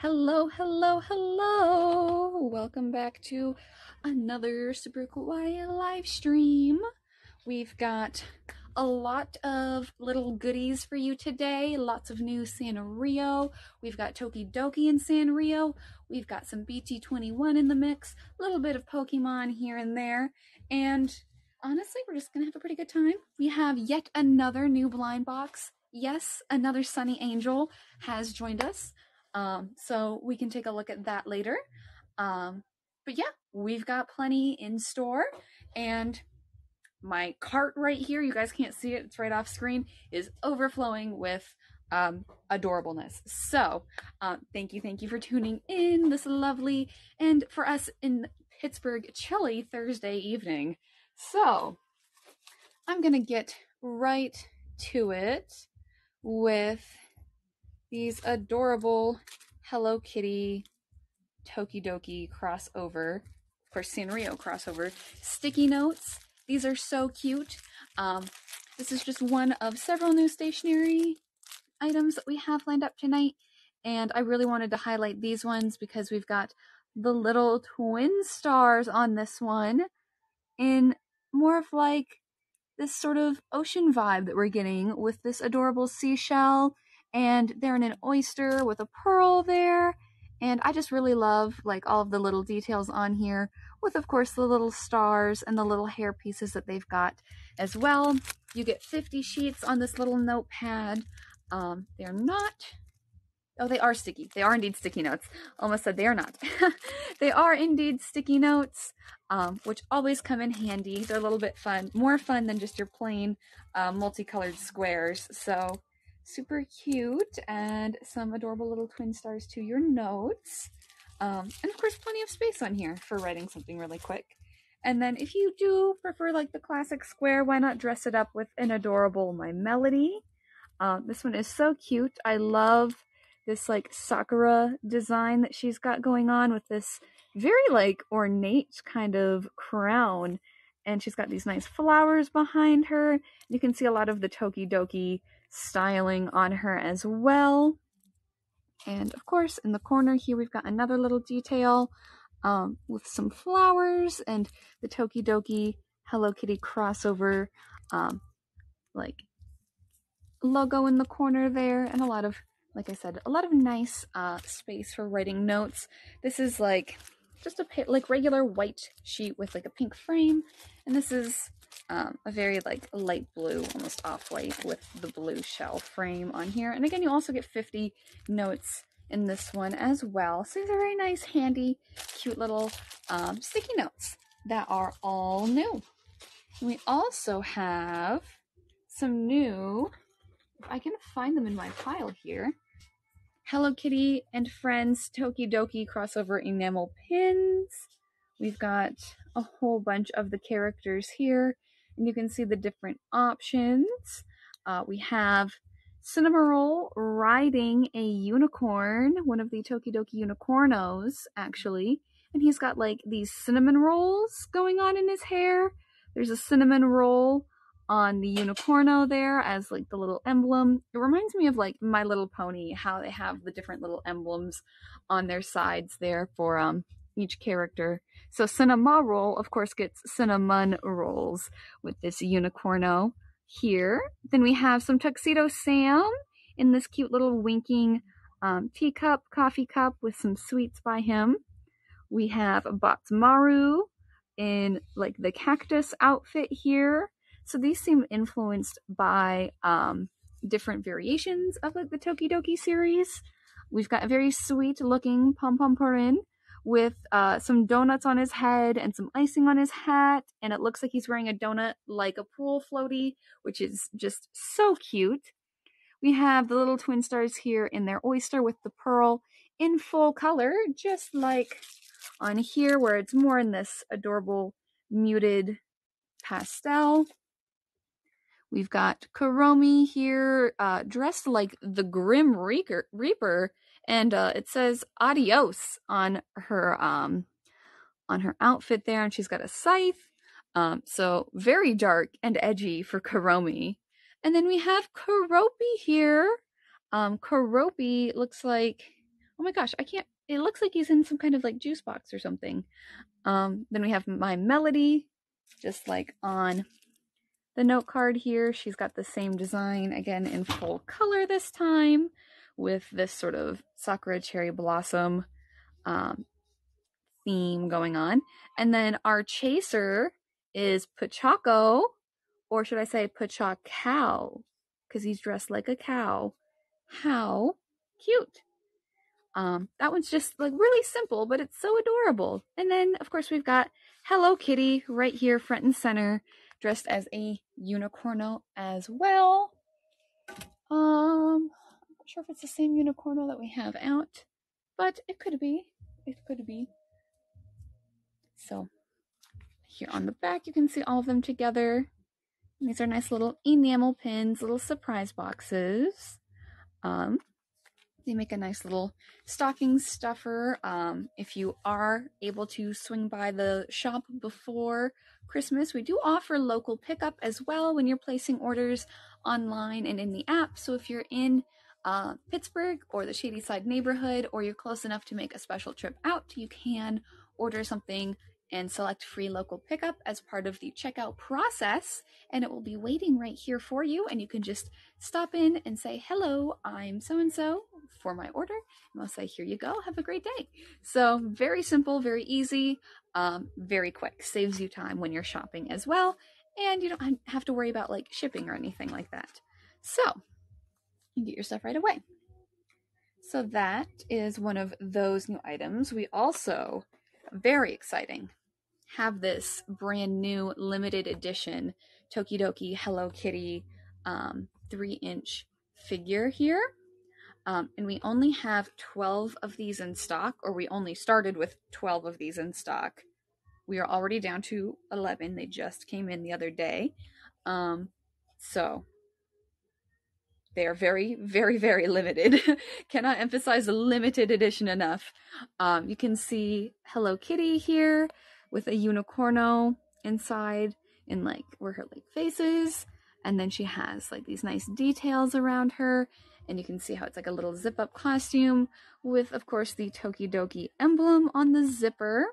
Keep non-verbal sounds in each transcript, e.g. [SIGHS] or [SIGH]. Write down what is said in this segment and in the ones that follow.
Hello, hello, hello. Welcome back to another Super live stream. We've got a lot of little goodies for you today. Lots of new Sanrio. We've got Tokidoki and Sanrio. We've got some BT21 in the mix. A little bit of Pokemon here and there. And honestly, we're just going to have a pretty good time. We have yet another new blind box. Yes, another Sunny Angel has joined us. Um, so we can take a look at that later. Um, but yeah, we've got plenty in store. And my cart right here, you guys can't see it, it's right off screen, is overflowing with um, adorableness. So uh, thank you, thank you for tuning in this lovely, and for us in Pittsburgh, chilly Thursday evening. So I'm going to get right to it with these adorable Hello Kitty Tokidoki crossover, of course, Sanrio crossover sticky notes. These are so cute. Um, this is just one of several new stationery items that we have lined up tonight, and I really wanted to highlight these ones because we've got the little twin stars on this one in more of like this sort of ocean vibe that we're getting with this adorable seashell and they're in an oyster with a pearl there. And I just really love like all of the little details on here with of course the little stars and the little hair pieces that they've got as well. You get 50 sheets on this little notepad. Um, they're not, oh they are sticky. They are indeed sticky notes. Almost said they are not. [LAUGHS] they are indeed sticky notes, um, which always come in handy. They're a little bit fun, more fun than just your plain uh, multicolored squares. So super cute and some adorable little twin stars to your notes. Um, and of course, plenty of space on here for writing something really quick. And then if you do prefer like the classic square, why not dress it up with an adorable My Melody? Um, this one is so cute. I love this like Sakura design that she's got going on with this very like ornate kind of crown. And she's got these nice flowers behind her. You can see a lot of the Tokidoki styling on her as well. And of course, in the corner here, we've got another little detail um, with some flowers and the Tokidoki Hello Kitty crossover, um, like logo in the corner there, and a lot of, like I said, a lot of nice uh, space for writing notes. This is like just a like regular white sheet with like a pink frame, and this is um, a very like light blue, almost off-white with the blue shell frame on here. And again, you also get 50 notes in this one as well. So these are very nice, handy, cute little um, sticky notes that are all new. We also have some new, if I can find them in my pile here, Hello Kitty and Friends Tokidoki crossover enamel pins. We've got a whole bunch of the characters here and you can see the different options. Uh, we have Cinnamoroll riding a unicorn, one of the Tokidoki unicornos, actually. And he's got like these cinnamon rolls going on in his hair. There's a cinnamon roll on the unicorno there as like the little emblem. It reminds me of like My Little Pony, how they have the different little emblems on their sides there for um each character. So cinema Cinnamoroll, of course, gets cinnamon rolls with this unicorno here. Then we have some Tuxedo Sam in this cute little winking um, teacup, coffee cup with some sweets by him. We have Badtz-Maru in like the cactus outfit here. So these seem influenced by um, different variations of like the Tokidoki series. We've got a very sweet looking Pom Pom Purin with uh, some donuts on his head and some icing on his hat. And it looks like he's wearing a donut like a pool floaty, which is just so cute. We have the little twin stars here in their oyster with the pearl in full color, just like on here where it's more in this adorable muted pastel. We've got Kuromi here, uh, dressed like the Grim Reaper, Reaper and uh, it says adios on her um on her outfit there and she's got a scythe um so very dark and edgy for Kuromi and then we have Keroppi here um Keroppi looks like oh my gosh, I can't. It looks like he's in some kind of like juice box or something. Um, then we have my Melody, just like on the note card here. She's got the same design again in full color this time with this sort of Sakura cherry blossom um, theme going on. And then our chaser is Pochacco, or should I say Cow? because he's dressed like a cow. How cute! Um, that one's just like really simple, but it's so adorable. And then, of course, we've got Hello Kitty right here, front and center, dressed as a unicorno as well. Um, not sure if it's the same unicorno that we have out, but it could be. It could be. So, here on the back, you can see all of them together. These are nice little enamel pins, little surprise boxes. Um, they make a nice little stocking stuffer. Um, if you are able to swing by the shop before Christmas, we do offer local pickup as well when you're placing orders online and in the app. So if you're in uh, Pittsburgh or the Shadyside neighborhood, or you're close enough to make a special trip out, you can order something and select free local pickup as part of the checkout process and it will be waiting right here for you and you can just stop in and say hello i'm so and so for my order and i'll say here you go have a great day. So very simple very easy um, very quick. Saves you time when you're shopping as well and you don't have to worry about like shipping or anything like that. So you get your stuff right away so that is one of those new items we also very exciting, have this brand new limited edition Tokidoki Hello Kitty um, three inch figure here. Um, and we only have 12 of these in stock, or we only started with 12 of these in stock. We are already down to 11. They just came in the other day. Um, so they are very, very, very limited. [LAUGHS] Cannot emphasize limited edition enough. Um, you can see Hello Kitty here with a unicorno inside in like where her like faces. And then she has like these nice details around her. And you can see how it's like a little zip up costume with, of course, the Tokidoki emblem on the zipper.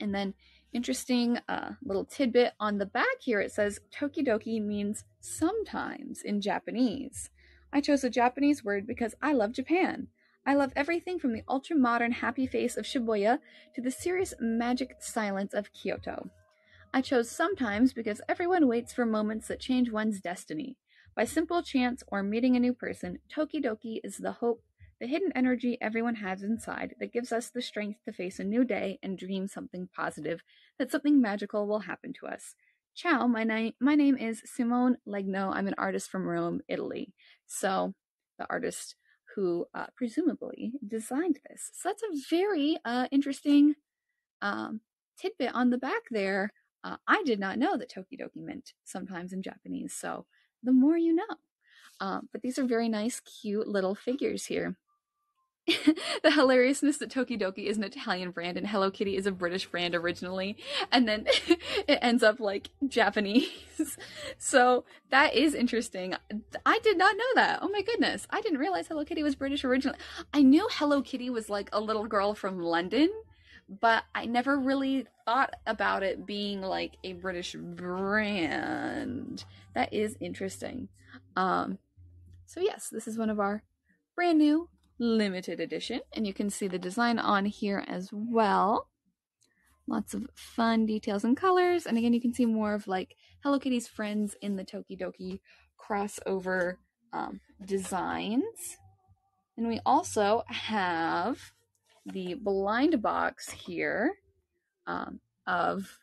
And then interesting uh, little tidbit on the back here it says tokidoki means sometimes in japanese. I chose a japanese word because i love japan. I love everything from the ultra modern happy face of shibuya to the serious magic silence of kyoto. I chose sometimes because everyone waits for moments that change one's destiny. By simple chance or meeting a new person tokidoki is the hope the hidden energy everyone has inside that gives us the strength to face a new day and dream something positive, that something magical will happen to us. Ciao, my, na- my name is Simone Legno. I'm an artist from Rome, Italy. So, the artist who uh, presumably designed this. So, that's a very uh, interesting um, tidbit on the back there. Uh, I did not know that Tokidoki meant sometimes in Japanese, so the more you know. Um, but these are very nice, cute little figures here. [LAUGHS] the hilariousness that Tokidoki is an Italian brand and Hello Kitty is a British brand originally, and then [LAUGHS] it ends up like Japanese. [LAUGHS] so that is interesting. I did not know that. Oh my goodness. I didn't realize Hello Kitty was British originally. I knew Hello Kitty was like a little girl from London, but I never really thought about it being like a British brand. That is interesting. Um, so, yes, this is one of our brand new limited edition. And you can see the design on here as well. Lots of fun details and colors. And again, you can see more of like Hello Kitty's friends in the Tokidoki crossover um, designs. And we also have the blind box here um, of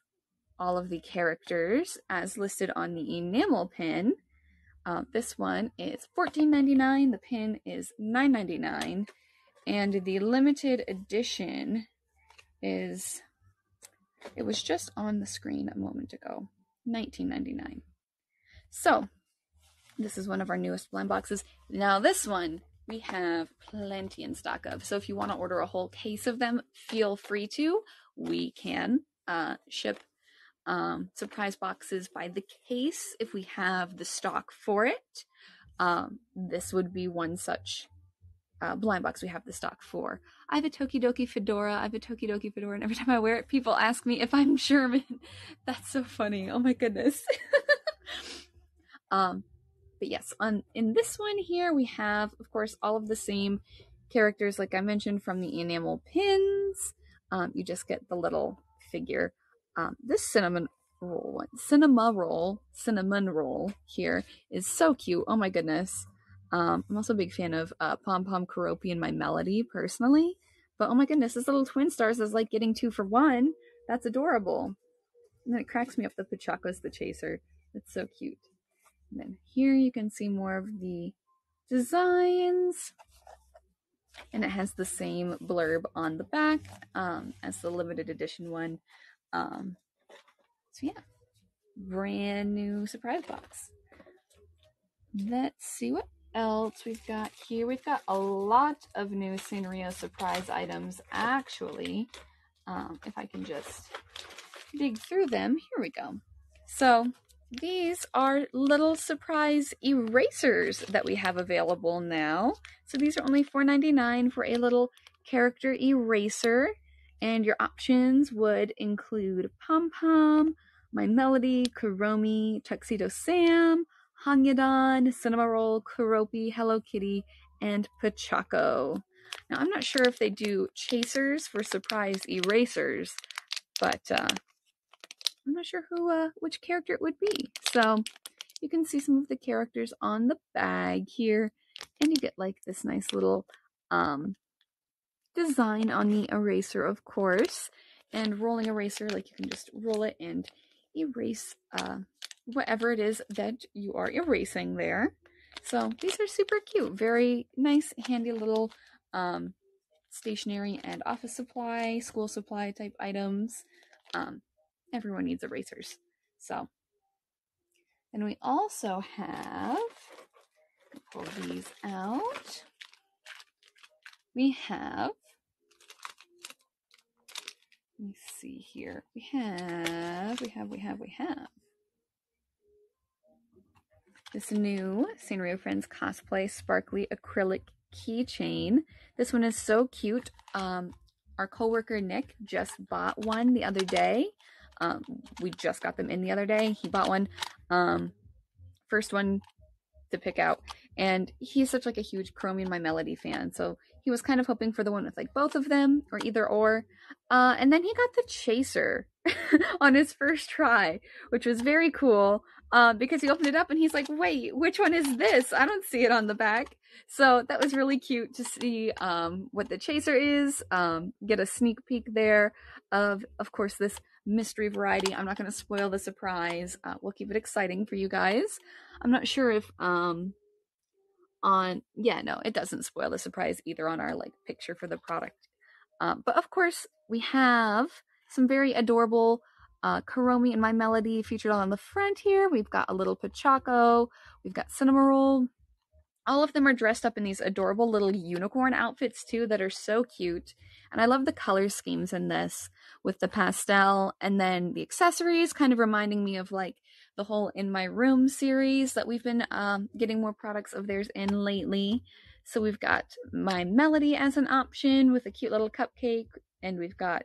all of the characters as listed on the enamel pin. Uh, this one is $14.99. The pin is $9.99. And the limited edition is, it was just on the screen a moment ago, $19.99. So, this is one of our newest blind boxes. Now, this one we have plenty in stock of. So, if you want to order a whole case of them, feel free to. We can uh, ship um, surprise boxes by the case if we have the stock for it. Um, this would be one such uh, blind box we have the stock for. I have a Tokidoki fedora. I have a Tokidoki fedora, and every time I wear it, people ask me if I'm [LAUGHS] German. That's so funny. Oh my goodness. [LAUGHS] um, but yes, on in this one here we have, of course, all of the same characters like I mentioned from the enamel pins. Um, you just get the little figure. Um, this cinnamon roll one, cinema roll, cinnamon roll here is so cute. Oh my goodness. Um, I'm also a big fan of uh, Pom Pom Keroppi and My Melody personally. But oh my goodness, this little twin stars is like getting two for one. That's adorable. And then it cracks me up the Pochacco's the chaser. It's so cute. And then here you can see more of the designs. And it has the same blurb on the back um, as the limited edition one. Um, so yeah, brand new surprise box. Let's see what else we've got here. We've got a lot of new Sanrio surprise items, actually. Um, if I can just dig through them. Here we go. So these are little surprise erasers that we have available now. So these are only $4.99 for a little character eraser. And your options would include Pom Pom, My Melody, Kuromi, Tuxedo Sam, Hangyodon, Roll, Keroppi, Hello Kitty, and Pochacco. Now, I'm not sure if they do chasers for surprise erasers, but uh, I'm not sure who, uh, which character it would be. So you can see some of the characters on the bag here, and you get like this nice little um, design on the eraser, of course. And rolling eraser, like you can just roll it and erase uh, whatever it is that you are erasing there. So these are super cute. Very nice, handy little um, stationery and office supply, school supply type items. Um, everyone needs erasers. So, and we also have, pull these out. We have, let me see here. We have, we have, we have, we have this new Sanrio Friends cosplay sparkly acrylic keychain. This one is so cute. Um, our coworker Nick just bought one the other day. Um, we just got them in the other day. He bought one, um, first one to pick out, and he's such like a huge and My Melody fan. So he was kind of hoping for the one with like both of them or either or. Uh, and then he got the chaser [LAUGHS] on his first try, which was very cool uh, because he opened it up and he's like, wait, which one is this? I don't see it on the back. So that was really cute to see um, what the chaser is, um, get a sneak peek there of, of course, this mystery variety. I'm not going to spoil the surprise. Uh, we'll keep it exciting for you guys. I'm not sure if um, on, yeah, no, it doesn't spoil the surprise either on our like picture for the product. Um, but of course, we have some very adorable uh, Kuromi and My Melody featured on the front here. We've got a little Pochacco. We've got Cinnamoroll. All of them are dressed up in these adorable little unicorn outfits too that are so cute. And I love the color schemes in this with the pastel and then the accessories kind of reminding me of like the whole In My Room series that we've been um, getting more products of theirs in lately. So we've got My Melody as an option with a cute little cupcake and we've got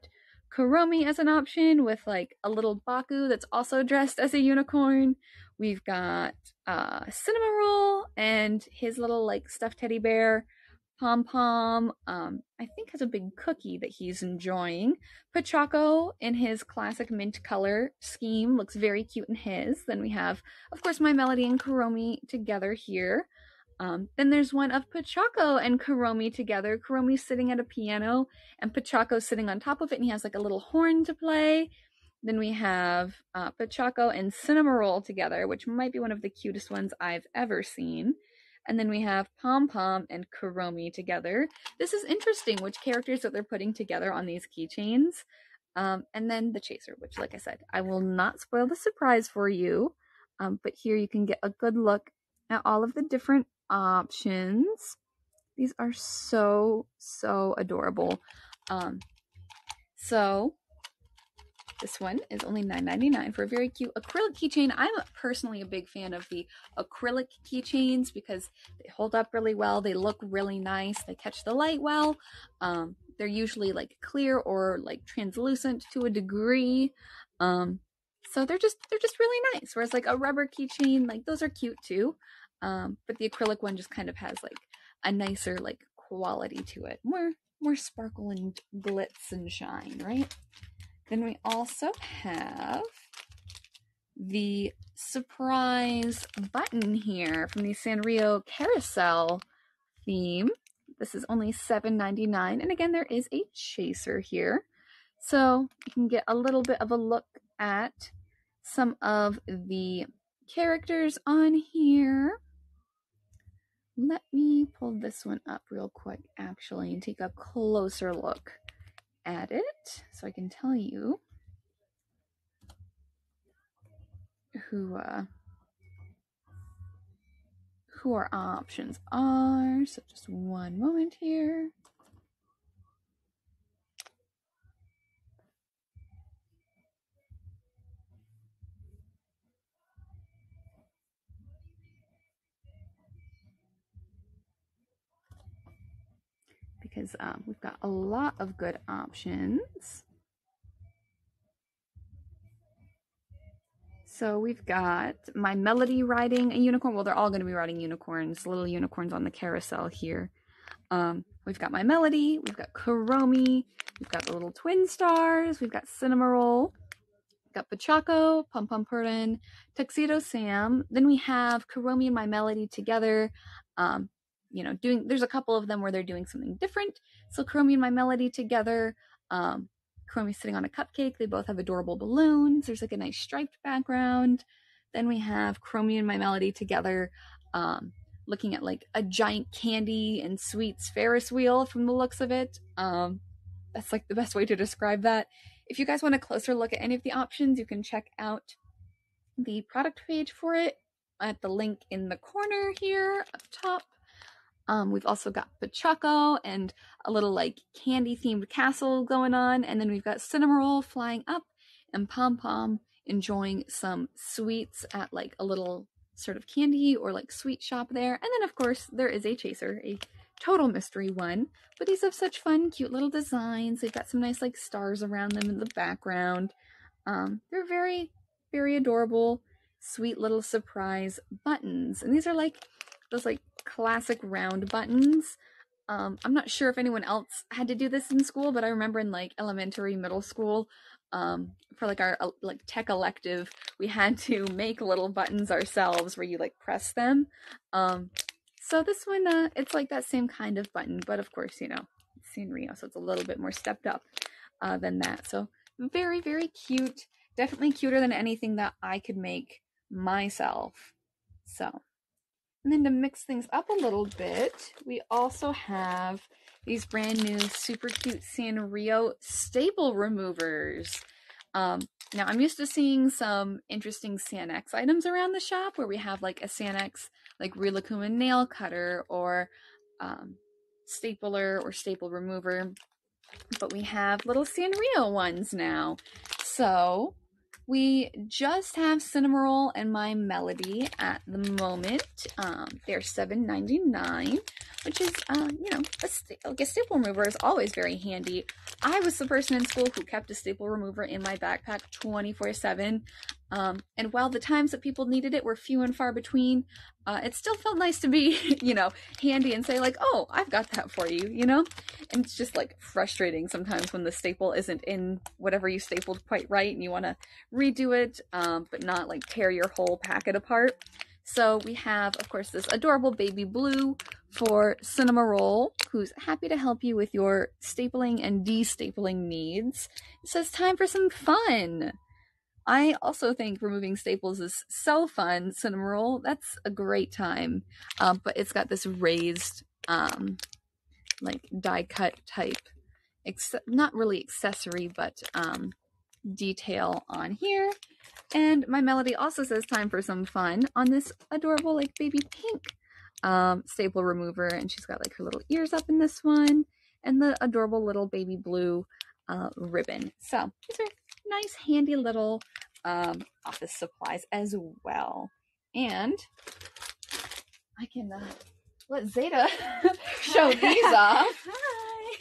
Kuromi as an option with like a little Baku that's also dressed as a unicorn. We've got uh, Cinema Roll and his little like stuffed teddy bear. Pom Pom, um, I think has a big cookie that he's enjoying. Pochacco in his classic mint color scheme looks very cute in his. Then we have, of course, My Melody and Kuromi together here. Um, then there's one of Pochacco and Kuromi together. Kuromi's sitting at a piano and Pochacco's sitting on top of it and he has like a little horn to play. Then we have uh, Pochacco and Cinnamoroll together, which might be one of the cutest ones I've ever seen. And then we have Pom Pom and Kuromi together. This is interesting which characters that they're putting together on these keychains. Um, and then the Chaser, which, like I said, I will not spoil the surprise for you. Um, but here you can get a good look at all of the different options. These are so, so adorable. Um, so This one is only $9.99 for a very cute acrylic keychain. I'm personally a big fan of the acrylic keychains because they hold up really well. They look really nice. They catch the light well. Um, they're usually like clear or like translucent to a degree. Um, so they're just they're just really nice. Whereas like a rubber keychain, like those are cute too. Um, but the acrylic one just kind of has like a nicer like quality to it. More more sparkle and glitz and shine, right? Then we also have the surprise button here from the Sanrio Carousel theme. This is only $7.99. And again, there is a chaser here. So you can get a little bit of a look at some of the characters on here. Let me pull this one up real quick, actually, and take a closer look at it so I can tell you who uh, who our options are. So just one moment here. Because um, we've got a lot of good options. So we've got my Melody riding a unicorn. Well, they're all going to be riding unicorns, little unicorns on the carousel here. Um, we've got my Melody, we've got Kuromi, we've got the little twin stars, we've got Cinnamoroll, we've got Pochacco, Pom Pom Purin, Tuxedo Sam. Then we have Kuromi and my Melody together. Um, you know, doing, there's a couple of them where they're doing something different. So Kuromi and my Melody together. Um, Kuromi's sitting on a cupcake. They both have adorable balloons. There's like a nice striped background. Then we have Kuromi and my Melody together, um, looking at like a giant candy and sweets Ferris wheel from the looks of it. Um, that's like the best way to describe that. If you guys want a closer look at any of the options, you can check out the product page for it at the link in the corner here up top. Um, we've also got Pochacco and a little like candy themed castle going on. And then we've got Cinnamoroll flying up and Pom Pom enjoying some sweets at like a little sort of candy or like sweet shop there. And then, of course, there is a chaser, a total mystery one. But these have such fun, cute little designs. They've got some nice like stars around them in the background. Um, they're very, very adorable, sweet little surprise buttons. And these are like those like classic round buttons. Um, I'm not sure if anyone else had to do this in school, but I remember in like elementary, middle school, um, for like our like tech elective, we had to [LAUGHS] make little buttons ourselves where you like press them. Um, so this one, uh, it's like that same kind of button, but of course, you know, it's in Sanrio, so it's a little bit more stepped up uh, than that. So very, very cute. Definitely cuter than anything that I could make myself. So and then to mix things up a little bit, we also have these brand new super cute Sanrio staple removers. Um, now I'm used to seeing some interesting San-X items around the shop where we have like a San-X like Rilakkuma nail cutter or um, stapler or staple remover. But we have little Sanrio ones now. So we just have Cinnamoroll and My Melody at the moment. Um, they're $7.99, which is, uh, you know, a, like a staple remover is always very handy. I was the person in school who kept a staple remover in my backpack 24-7. Um, and while the times that people needed it were few and far between, uh, it still felt nice to be, [LAUGHS] you know, handy and say like, oh, I've got that for you, you know? And it's just like frustrating sometimes when the staple isn't in whatever you stapled quite right and you want to redo it, um, but not like tear your whole packet apart. So we have, of course, this adorable baby blue for Cinnamoroll, who's happy to help you with your stapling and de-stapling needs. It says time for some fun. I also think removing staples is so fun. Cinnamoroll, that's a great time. Um, but it's got this raised, um, like die cut type, not really accessory, but um, detail on here. And my melody also says time for some fun on this adorable like baby pink um, staple remover. And she's got like her little ears up in this one and the adorable little baby blue uh, ribbon. So these are nice handy little um, office supplies as well. And I can uh, let Zeta [LAUGHS] show these off. [LAUGHS] Hi.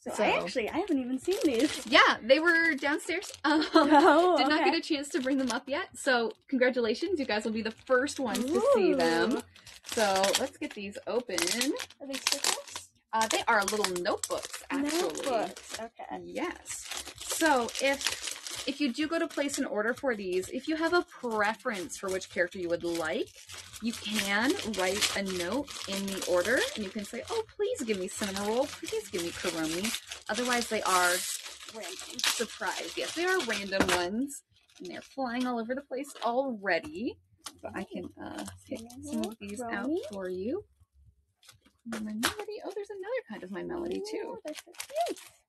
So, So- I actually I haven't even seen these. Yeah, they were downstairs. [LAUGHS] Um, Oh, did not okay. get a chance to bring them up yet. So congratulations, you guys will be the first ones to see them. So let's get these open. Are they stickers? Uh, they are little notebooks, actually. Notebooks. Okay. Yes. So if if you do go to place an order for these, if you have a preference for which character you would like, you can write a note in the order and you can say, "Oh, please give me Cinnamoroll. Please give me Kuromi." Otherwise, they are Random. surprise. Yes, they are random ones, and they're flying all over the place already. But I can uh, pick some of these out for you. My melody. Oh, there's another kind of my melody too.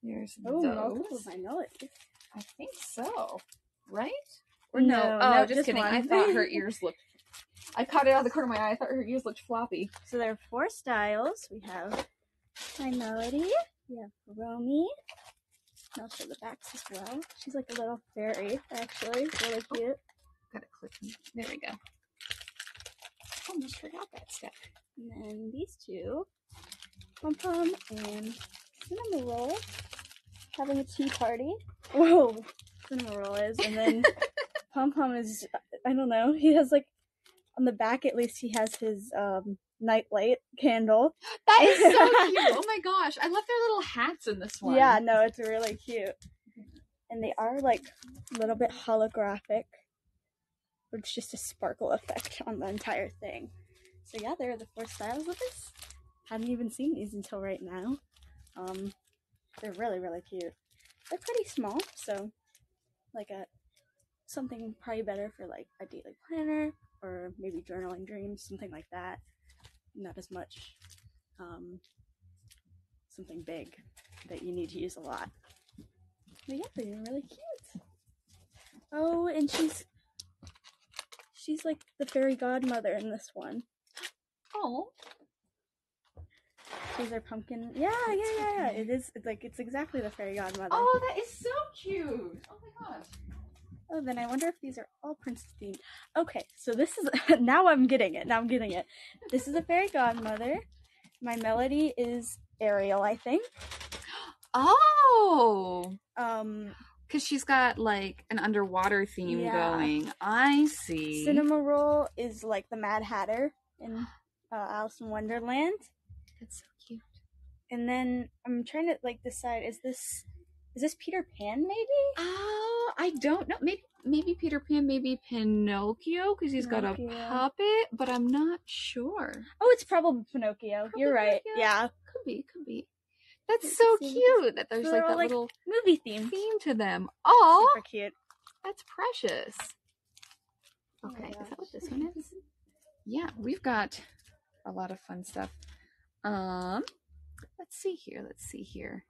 Ooh, they're so cute. There's Oh, those. my melody. I think so. Right? Or no? oh, no, just just kidding. I thought her [LAUGHS] ears looked. I caught it out of the corner of my eye. I thought her ears looked floppy. So there are four styles. We have my melody. We have Romy. And I'll show the backs as well. She's like a little fairy, actually. Really oh, cute. Gotta click. There we go. Almost forgot that step. And then these two, Pom Pom and Cinnamon Roll, having a tea party. Whoa, Cinnamon Roll is, and then [LAUGHS] Pom Pom is, I don't know, he has like, on the back at least, he has his um, nightlight candle. [GASPS] That is so [LAUGHS] cute. Oh my gosh. I love their little hats in this one. Yeah, no, it's really cute. And they are like a little bit holographic. Or it's just a sparkle effect on the entire thing. So yeah, there are the four styles of this. Hadn't even seen these until right now. Um they're really, really cute. They're pretty small, so like a something probably better for like a daily planner or maybe journaling dreams, something like that. Not as much um something big that you need to use a lot. But yeah, they're really cute. Oh, and she's she's like the fairy godmother in this one. Oh. She's our pumpkin. Yeah, yeah, yeah, yeah. It is. It's like it's exactly the fairy godmother. Oh, that is so cute. Oh my gosh. Oh, then I wonder if these are all princess themed. Okay, so this is [LAUGHS] now I'm getting it. Now I'm getting it. This is a fairy godmother. My melody is Ariel, I think. Oh. Um, Because she's got like an underwater theme Yeah. going. I see. Cinema Roll is like the Mad Hatter in uh, Alice in Wonderland. That's so cute. And then I'm trying to like decide: is this is this Peter Pan? Maybe. Oh, I don't know. Maybe maybe Peter Pan, maybe Pinocchio, because he's got a puppet, but I'm not sure. Oh, it's probably Pinocchio. Probably You're right. Pinocchio. Yeah, Could be, could be. That's so cute that there's like that like, little movie theme. theme to them. Oh, Super cute. that's precious. Oh Okay, is that what this one is? Yeah, we've got a lot of fun stuff. Um, let's see here. Let's see here.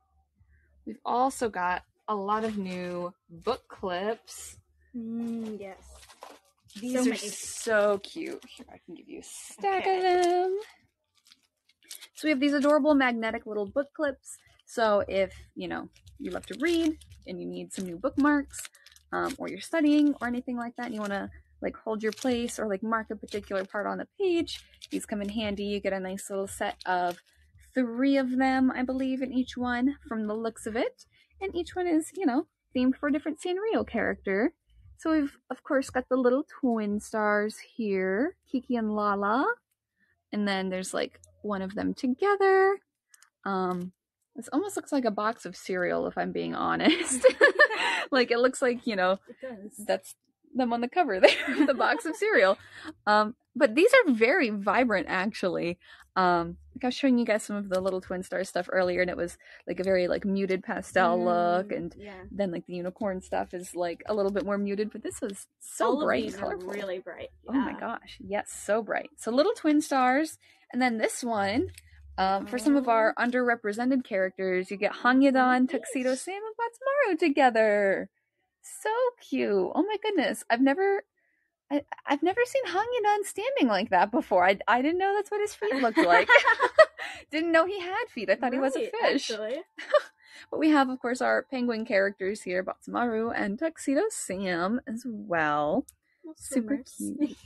We've also got a lot of new book clips. Mm, yes. These So are so cute. Here, I can give you a stack Okay. of them. So we have these adorable magnetic little book clips. So if, you know, you love to read and you need some new bookmarks, um, or you're studying or anything like that, and you want to like hold your place or like mark a particular part on the page, these come in handy. You get a nice little set of three of them, I believe, in each one from the looks of it. And each one is, you know, themed for a different Sanrio character. So we've of course got the little twin stars here, Kiki and Lala. And then there's like one of them together. Um this almost looks like a box of cereal if I'm being honest. [LAUGHS] like it looks like, you know, It does. that's them on the cover [LAUGHS] there, the box of cereal. Um, but these are very vibrant actually. Um, like I was showing you guys some of the little twin star stuff earlier, and it was like a very like muted pastel look, Mm, and yeah. then like the unicorn stuff is like a little bit more muted. But this was so All bright, of these are really bright. Oh my gosh, yes, so bright. So little twin stars, and then this one. Um, for some of our underrepresented characters, you get Hangyodon, Tuxedo nice. Sam, and Badtz-Maru together. So cute. Oh my goodness. I've never I, I've never seen Hangyodon standing like that before. I, I didn't know that's what his feet looked like. [LAUGHS] [LAUGHS] didn't know he had feet. I thought he was a fish. [LAUGHS] But we have, of course, our penguin characters here, Badtz-Maru and Tuxedo Sam as well. Super cute.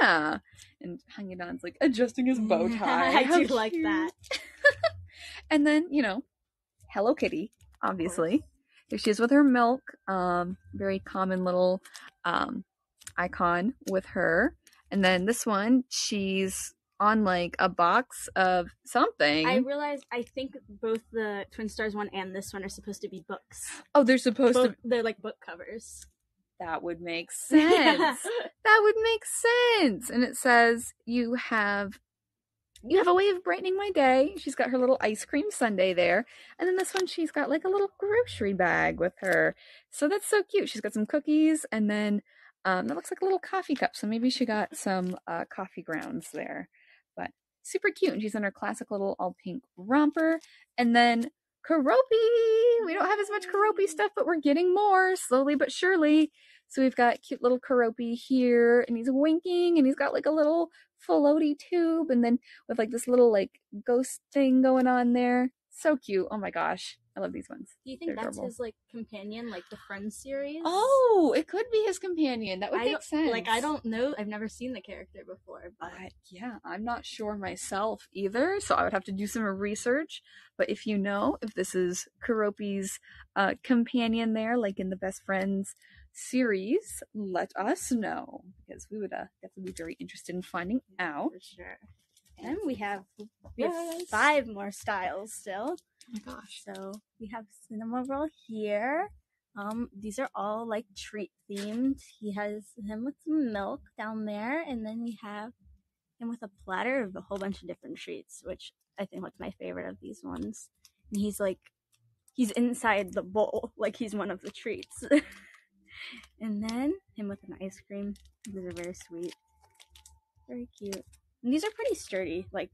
Yeah. And Hangyodon's like adjusting his bow tie. I How do like that. And then, you know, Hello Kitty, obviously. Here she is with her milk. Um, very common little um icon with her. And then this one, she's on like a box of something. I realize I think both the Twin Stars one and this one are supposed to be books. oh, they're supposed Both, to. they're like book covers. That would make [LAUGHS] sense. that would make sense. And it says you have you have a way of brightening my day. She's got her little ice cream sundae there. And then this one she's got like a little grocery bag with her. So that's so cute. She's got some cookies and then um that looks like a little coffee cup. So maybe she got some uh coffee grounds there. But super cute. And she's in her classic little all pink romper. And then Keroppi. We don't have as much Keroppi stuff, but we're getting more slowly but surely. So we've got cute little Keroppi here, and he's winking, and he's got like a little floaty tube, and then with like this little like ghost thing going on there. So cute. Oh my gosh. I love these ones. Do you think They're that's adorable. his like companion, like the Friends series? Oh, it could be his companion. That would I make sense. Like I don't know. I've never seen the character before, but But yeah, I'm not sure myself either, so I would have to do some research. But if you know if this is Keroppi's uh, companion there, like in the Best Friends series, let us know because we would uh, definitely be very interested in finding out. for sure. And we have we have Yes. five more styles still. Oh my gosh! So we have Cinnamoroll here. Um, these are all like treat themed. He has him with some milk down there, and then we have him with a platter of a whole bunch of different treats, which I think was my favorite of these ones. And he's like, he's inside the bowl, [LAUGHS] like he's one of the treats. [LAUGHS] and then him with an ice cream. These are very sweet, very cute. And these are pretty sturdy. Like,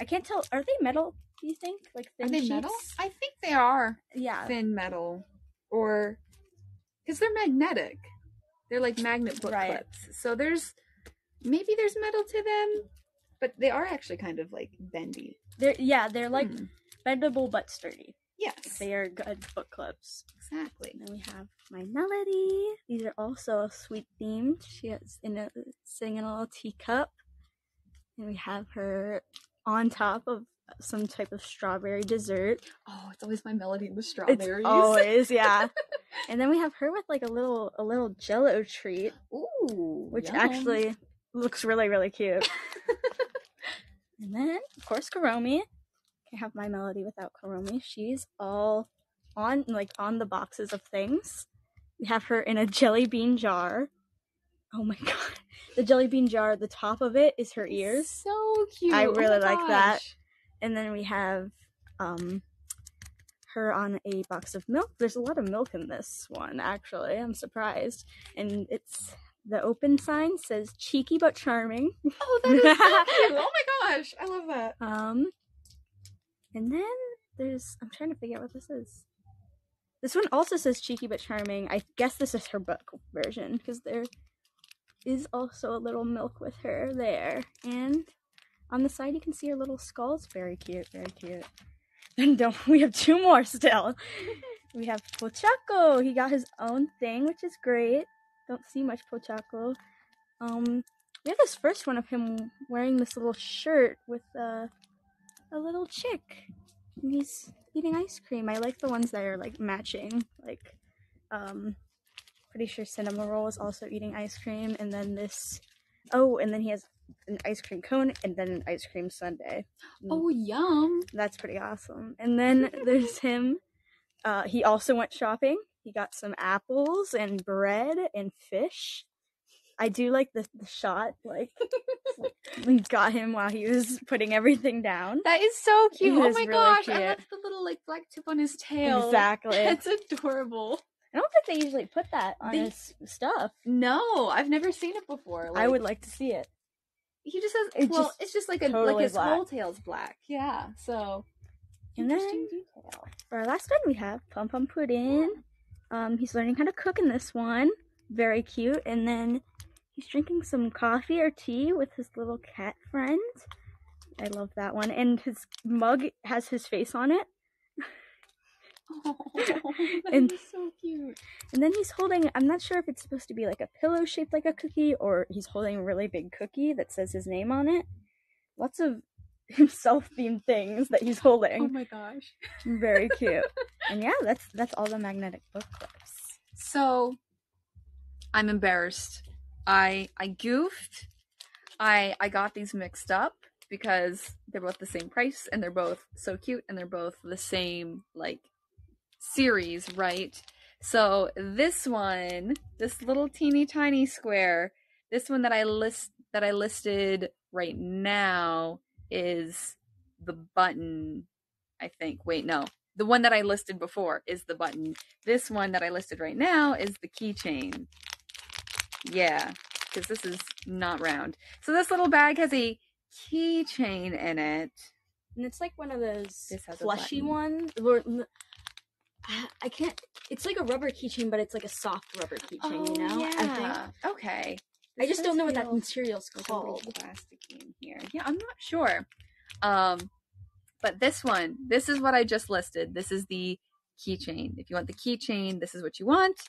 I can't tell. Are they metal? Do you think? Like thin Are they sheets? metal? I think they are Yeah. thin metal, or because they're magnetic. They're like magnet book Right. clips. So there's maybe there's metal to them, but they are actually kind of like bendy. They're yeah, they're like Hmm. bendable but sturdy. Yes, They are good book clubs. exactly. And then we have my melody. These are also sweet themed. She is in a sitting in a little teacup. And we have her on top of some type of strawberry dessert. Oh, it's always my melody in the It's strawberries. always, yeah. [LAUGHS] and then we have her with like a little a little jello treat, Ooh, which yum. actually looks really, really cute. [LAUGHS] and then, of course, Kuromi. Can't have my melody without Kuromi. She's all on like on the boxes of things. We have her in a jelly bean jar. Oh my [LAUGHS] god. The jelly bean jar, the top of it is her ears. so cute. I Oh really like that. And then we have um her on a box of milk. There's a lot of milk in this one, actually. I'm surprised. And it's the open sign says cheeky but charming. Oh, that is so [LAUGHS] cute. Oh my gosh, I love that. Um and then there's I'm trying to figure out what this is. This one also says cheeky but charming. I guess this is her book version because there is also a little milk with her there. And on the side you can see her little skull. It's very cute, very cute. [LAUGHS] And don't we have two more still. [LAUGHS] we have Pochacco. He got his own thing, which is great. Don't see much Pochacco. Um we have this first one of him wearing this little shirt with uh, a little chick. And he's eating ice cream. I like the ones that are like matching. Like, um, pretty sure Cinnamoroll is also eating ice cream. And then this, oh, and then he has an ice cream cone and then an ice cream sundae. Oh, yum. That's pretty awesome. And then [LAUGHS] there's him. Uh, he also went shopping. He got some apples and bread and fish. I do like the, the shot, like [LAUGHS] we got him while he was putting everything down. That is so cute. It oh my really gosh, I cute. love the little like black tip on his tail. Exactly. [LAUGHS] I That's adorable. I don't think they usually put that on They- his stuff. No, I've never seen it before. I would like to see it. He just has. It well, just it's just like a totally like his black. whole tail's black. Yeah. So. And interesting then detail. for our last one, we have Pum Pum Puddin. Um, he's learning how to cook in this one. Very cute. And then he's drinking some coffee or tea with his little cat friend. I love that one. And his mug has his face on it. [LAUGHS] And- and so cute. And then he's holding, I'm not sure if it's supposed to be like a pillow shaped like a cookie or he's holding a really big cookie that says his name on it. Lots of [LAUGHS] himself themed things that he's holding. Oh my gosh. Very [LAUGHS] cute. and yeah, that's that's all the magnetic book clips. So I'm embarrassed. I I goofed. I I got these mixed up because they're both the same price and they're both so cute and they're both the same like series, right? So this one, this little teeny tiny square, this one that I list that I listed right now is the button, I think. Wait, no. The one that I listed before is the button. This one that I listed right now is the keychain. Yeah, because this is not round. So this little bag has a keychain in it. And it's like one of those This fleshy ones. I- can't. It's like a rubber keychain, but it's like a soft rubber keychain. you know? I think. Oh, Okay. I just don't know what that material's like a little called. plasticky in here. Yeah, I'm not sure. Um, but this one, this is what I just listed. This is the keychain. If you want the keychain, this is what you want.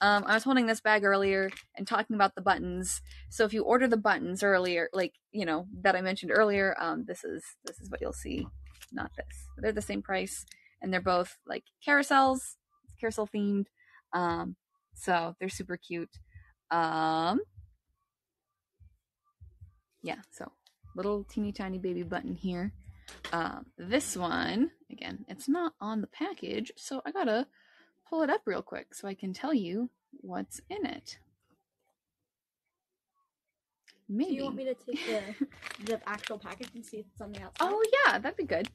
Um, I was holding this bag earlier and talking about the buttons. So if you order the buttons earlier, like you know that I mentioned earlier, um, this is this is what you'll see. Not this. They're the same price, and they're both like carousels, carousel themed. Um, so they're super cute. Um, yeah, so little teeny tiny baby button here. Um, this one, again, it's not on the package, so I gotta pull it up real quick so I can tell you what's in it. Do you want me to take the [LAUGHS] the actual package and see if it's on the outside? Oh, yeah, that'd be good.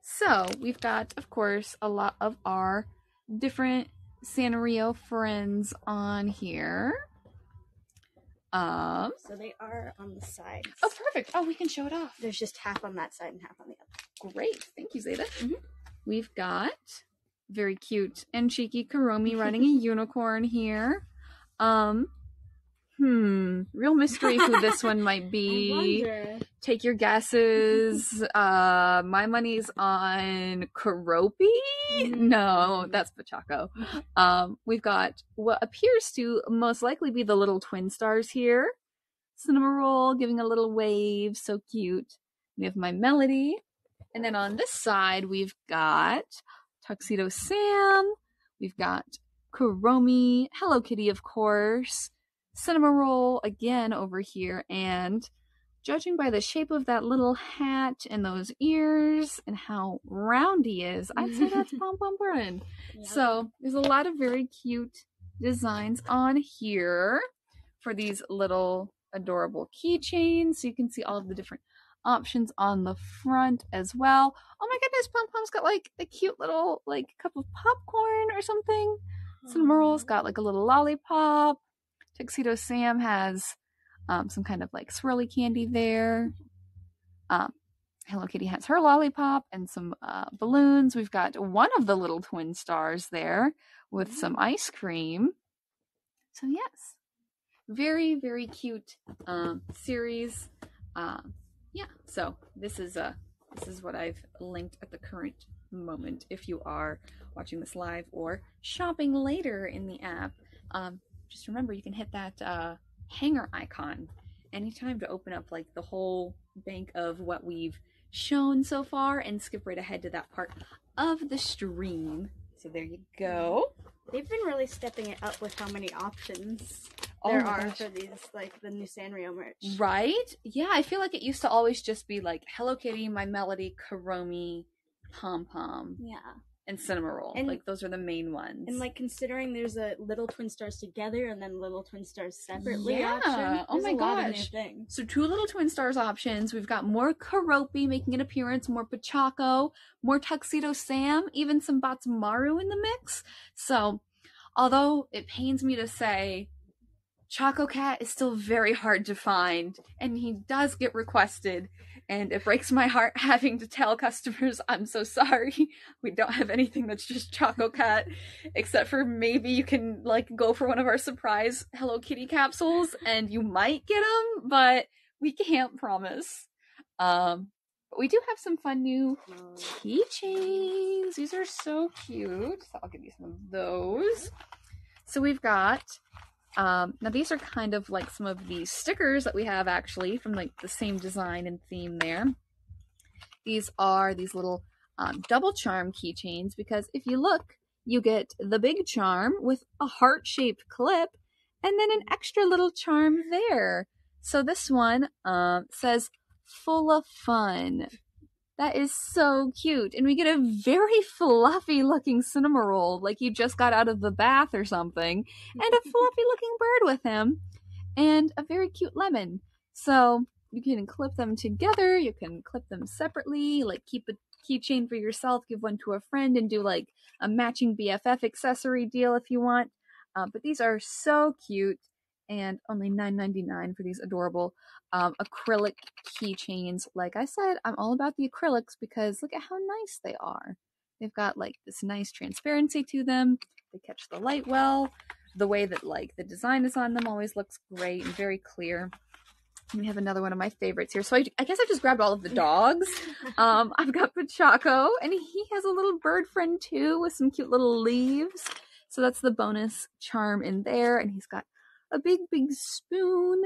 So, we've got, of course, a lot of our different Sanrio friends on here. Um, So they are on the sides. oh, perfect. Oh, we can show it off. There's just half on that side and half on the other. Great. Thank you, Zeta. Mhm. We've got very cute and cheeky Kuromi riding a [LAUGHS] unicorn here. Um, hmm, real mystery who this one might [LAUGHS] be. Take your guesses. uh, my money's on Keroppi. No, that's Pochacco. [LAUGHS] Um, we've got what appears to most likely be the little twin stars here. Cinnamoroll giving a little wave, so cute. We have my melody. And then on this side, we've got Tuxedo Sam. We've got Kuromi, Hello Kitty, of course. Cinnamoroll again over here. And judging by the shape of that little hat and those ears and how round he is, I'd say that's Pom Pom Purin. Yeah. So there's a lot of very cute designs on here for these little adorable keychains. So you can see all of the different options on the front as well. Oh my goodness, Pom Pom's got like a cute little like cup of popcorn or something. Cinnamoroll's got like a little lollipop. Tuxedo Sam has um, some kind of like swirly candy there. Um, Hello Kitty has her lollipop and some uh, balloons. We've got one of the little twin stars there with some ice cream. So yes, very very cute um, series. Um, yeah, so this is uh this is what I've linked at the current moment. If you are watching this live or shopping later in the app, um, just remember you can hit that uh, hanger icon anytime to open up like the whole bank of what we've shown so far and skip right ahead to that part of the stream. So there you go. They've been really stepping it up with how many options Oh there are gosh. for these, like the new Sanrio merch. Right? Yeah, I feel like it used to always just be like Hello Kitty, My Melody, Kuromi, Pom Pom, Yeah, and Cinnamoroll. And- like those are the main ones. and like considering there's a little twin stars together and then little twin stars separately. Yeah. option, Oh my a lot of new gosh. So two little twin stars options. We've got more Keroppi making an appearance, more Pochacco, more Tuxedo Sam, even some Badtz-Maru in the mix. So although it pains me to say Chococat is still very hard to find, and he does get requested, and it breaks my heart [LAUGHS] having to tell customers, I'm so sorry, [LAUGHS] we don't have anything that's just Chococat, except for maybe you can like go for one of our surprise Hello Kitty capsules, and you might get them, but we can't promise. Um, but we do have some fun new keychains. These are so cute. So I'll give you some of those. So we've got um, now these are kind of like some of the stickers that we have actually from like the same design and theme there. These are these little um, double charm keychains because if you look, you get the big charm with a heart-shaped clip and then an extra little charm there. So this one um, says full of fun. That is so cute. And we get a very [LAUGHS] fluffy looking cinema Cinnamoroll, like he just got out of the bath or something, and a fluffy [LAUGHS] looking bird with him, and a very cute lemon. So you can clip them together, you can clip them separately, like keep a keychain for yourself, give one to a friend, and do like a matching BFF accessory deal if you want. Uh, but these are so cute and only $9.99 for these adorable um, acrylic keychains. Like I said, I'm all about the acrylics because look at how nice they are. They've got like this nice transparency to them. They catch the light well. The way that like the design is on them always looks great and very clear. And we have another one of my favorites here. So I, I guess I just grabbed all of the [LAUGHS] dogs. Um, I've got Pochacco, and he has a little bird friend too with some cute little leaves. So that's the bonus charm in there. And he's got a big, big spoon.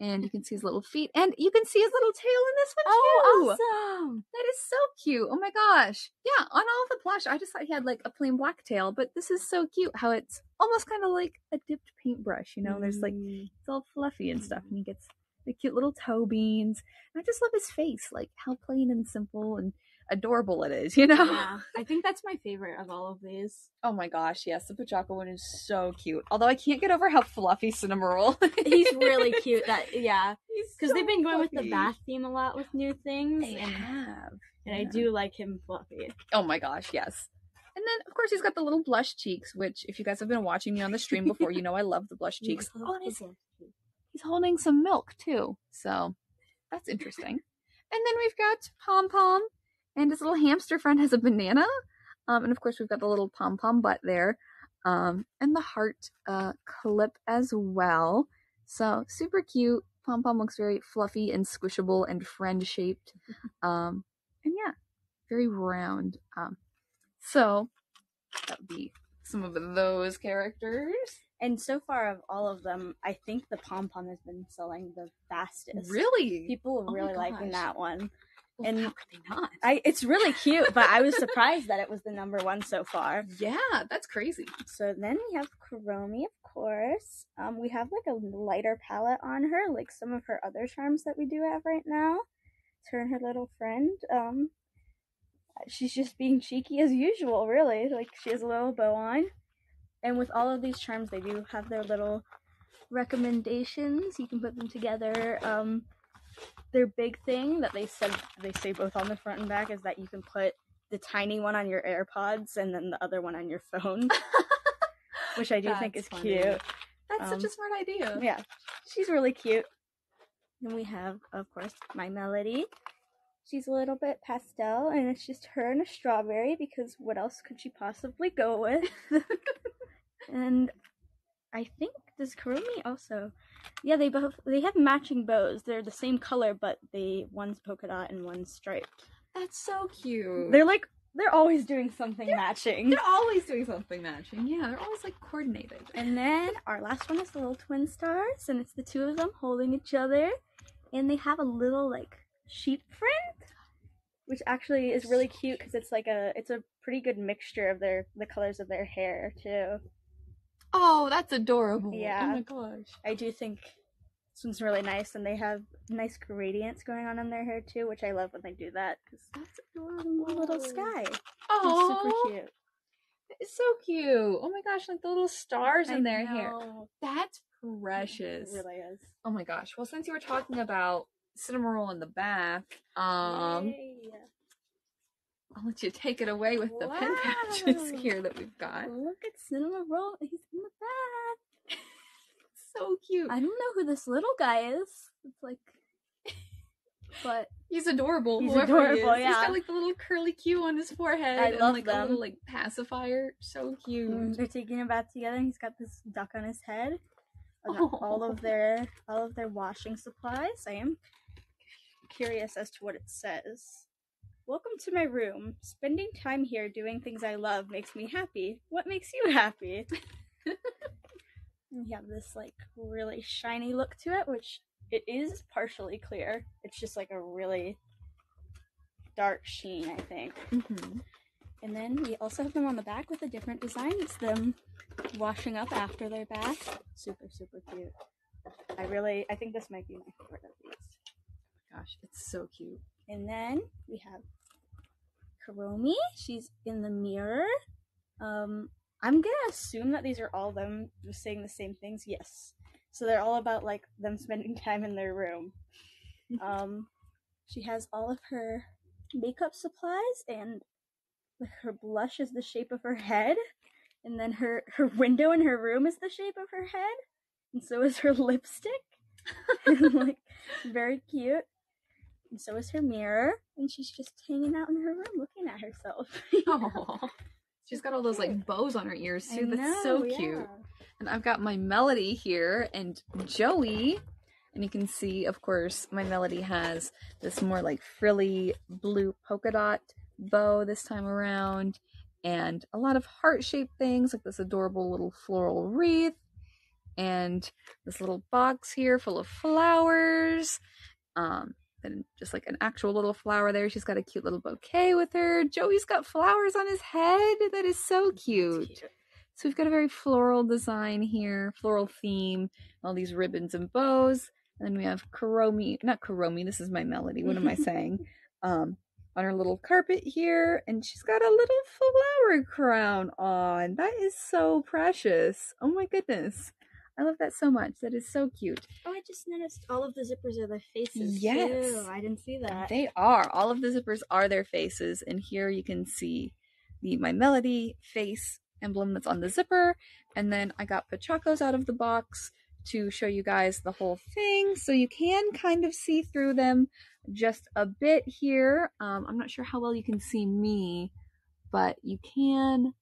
And you can see his little feet. And you can see his little tail in this one Oh, too. Oh, awesome! That is so cute. Oh my gosh. Yeah, on all the plush, I just thought he had like a plain black tail, but this is so cute how it's almost kind of like a dipped paintbrush, you know? There's like, Mm. it's all fluffy and stuff, and he gets the cute little toe beans. And I just love his face, like how plain and simple and adorable it is, [LAUGHS] you know? yeah, I think that's my favorite of all of these. Oh my gosh, yes, the Pochacco one is so cute. Although I can't get over how fluffy Cinnamoroll [LAUGHS] He's really cute. That yeah, because so they've been going with the bath theme a lot with new things, They and, have. and I do like him fluffy. Oh my gosh, yes. And then, of course, he's got the little blush cheeks, which, if you guys have been watching me on the stream before, you know I love the blush [LAUGHS] cheeks. Oh, he's, he's holding some milk, too. So, that's interesting. And then we've got Pom Pom, and his little hamster friend has a banana. Um, and of course, we've got the little pom pom butt there, um, and the heart uh, clip as well. So, super cute. Pom Pom looks very fluffy and squishable and friend shaped. [LAUGHS] Um, and yeah, very round. Um, so that would be some of those characters. And so far of all of them, I think the pom pom has been selling the fastest. Really? People are Oh really liking gosh. that one. Well, and how could they not? I it's really cute, but I was surprised that it was the number one so far. [LAUGHS] yeah, that's crazy. So then we have Kuromi, of course. Um, we have like a lighter palette on her, like some of her other charms that we do have right now. It's her and her little friend. Um, she's just being cheeky as usual, really. Like she has a little bow on. And with all of these charms, they do have their little recommendations. You can put them together. Um, their big thing that they said they say both on the front and back is that you can put the tiny one on your AirPods and then the other one on your phone, [LAUGHS] which I do think is funny. cute. That's such a Um, smart idea. Yeah, she's really cute. Then we have, of course, my Melody. She's a little bit pastel, and it's just her and a strawberry because what else could she possibly go with? [LAUGHS] and I think does Kuromi also? Yeah, they both they have matching bows. They're the same color, but they one's polka dot and one's striped. That's so cute. They're like they're always doing something matching. they're always doing something matching. Yeah, they're always like coordinated. And then our last one is the little twin stars, and it's the two of them holding each other, and they have a little like sheep print, which actually is really cute because it's like a it's a pretty good mixture of their the colors of their hair too. Oh, that's adorable. Yeah. Oh my gosh. I do think this one's really nice, and they have nice gradients going on in their hair too, which I love when they do that because That's adorable. the little sky. Oh, super cute. It's so cute. Oh my gosh, like the little stars in I their hair. That's precious. It really is. Oh my gosh. Well, since you were talking about Cinnamoroll in the back, um, Yay. I'll let you take it away with the pen patches Wow. here that we've got. Look at Cinnamoroll. He's in the back. [LAUGHS] So cute. I don't know who this little guy is. It's like, [LAUGHS] but He's adorable. He's whoever he adorable, is. He's yeah. got like the little curly Q on his forehead. I and love like them. a little like pacifier. So cute. mm, they're taking a bath together. and He's got this duck on his head. Oh. [LAUGHS] All of their all of their washing supplies. I am curious as to what it says. Welcome to my room. Spending time here doing things I love makes me happy. What makes you happy? [LAUGHS] we have this like really shiny look to it, which it is partially clear. It's just like a really dark sheen, I think. Mm-hmm. And then we also have them on the back with a different design. It's them washing up after their bath. Super, super cute. I really, I think this might be my favorite of these. Gosh, it's so cute. And then we have Kuromi. She's in the mirror. Um, I'm gonna assume that these are all them just saying the same things. Yes. So they're all about like them spending [LAUGHS] time in their room. Um, she has all of her makeup supplies and like her blush is the shape of her head and then her her window in her room is the shape of her head and so is her [LAUGHS] lipstick [LAUGHS] like very cute and so is her mirror and she's just hanging out in her room looking at herself [LAUGHS] Oh, she's got all those like bows on her ears too. That's so know, cute. yeah. And I've got my Melody here and Joey. And you can see, of course, my Melody has this more like frilly blue polka dot bow this time around. And a lot of heart shaped things like this adorable little floral wreath. And this little box here full of flowers. Um, and just like an actual little flower there. She's got a cute little bouquet with her. Joey's got flowers on his head. That is so It's cute. So we've got a very floral design here, floral theme, all these ribbons and bows. And then we have Kuromi, not Kuromi, this is my melody. What am I [LAUGHS] saying? Um, on her little carpet here, and she's got a little flower crown on. That is so precious. Oh my goodness. I love that so much. That is so cute. Oh, I just noticed all of the zippers are their faces. Yes. too. I didn't see that. They are. All of the zippers are their faces, and here you can see the My Melody face emblem that's on the zipper. And then I got Pochacco's out of the box to show you guys the whole thing, so you can kind of see through them just a bit here. Um, I'm not sure how well you can see me, but you can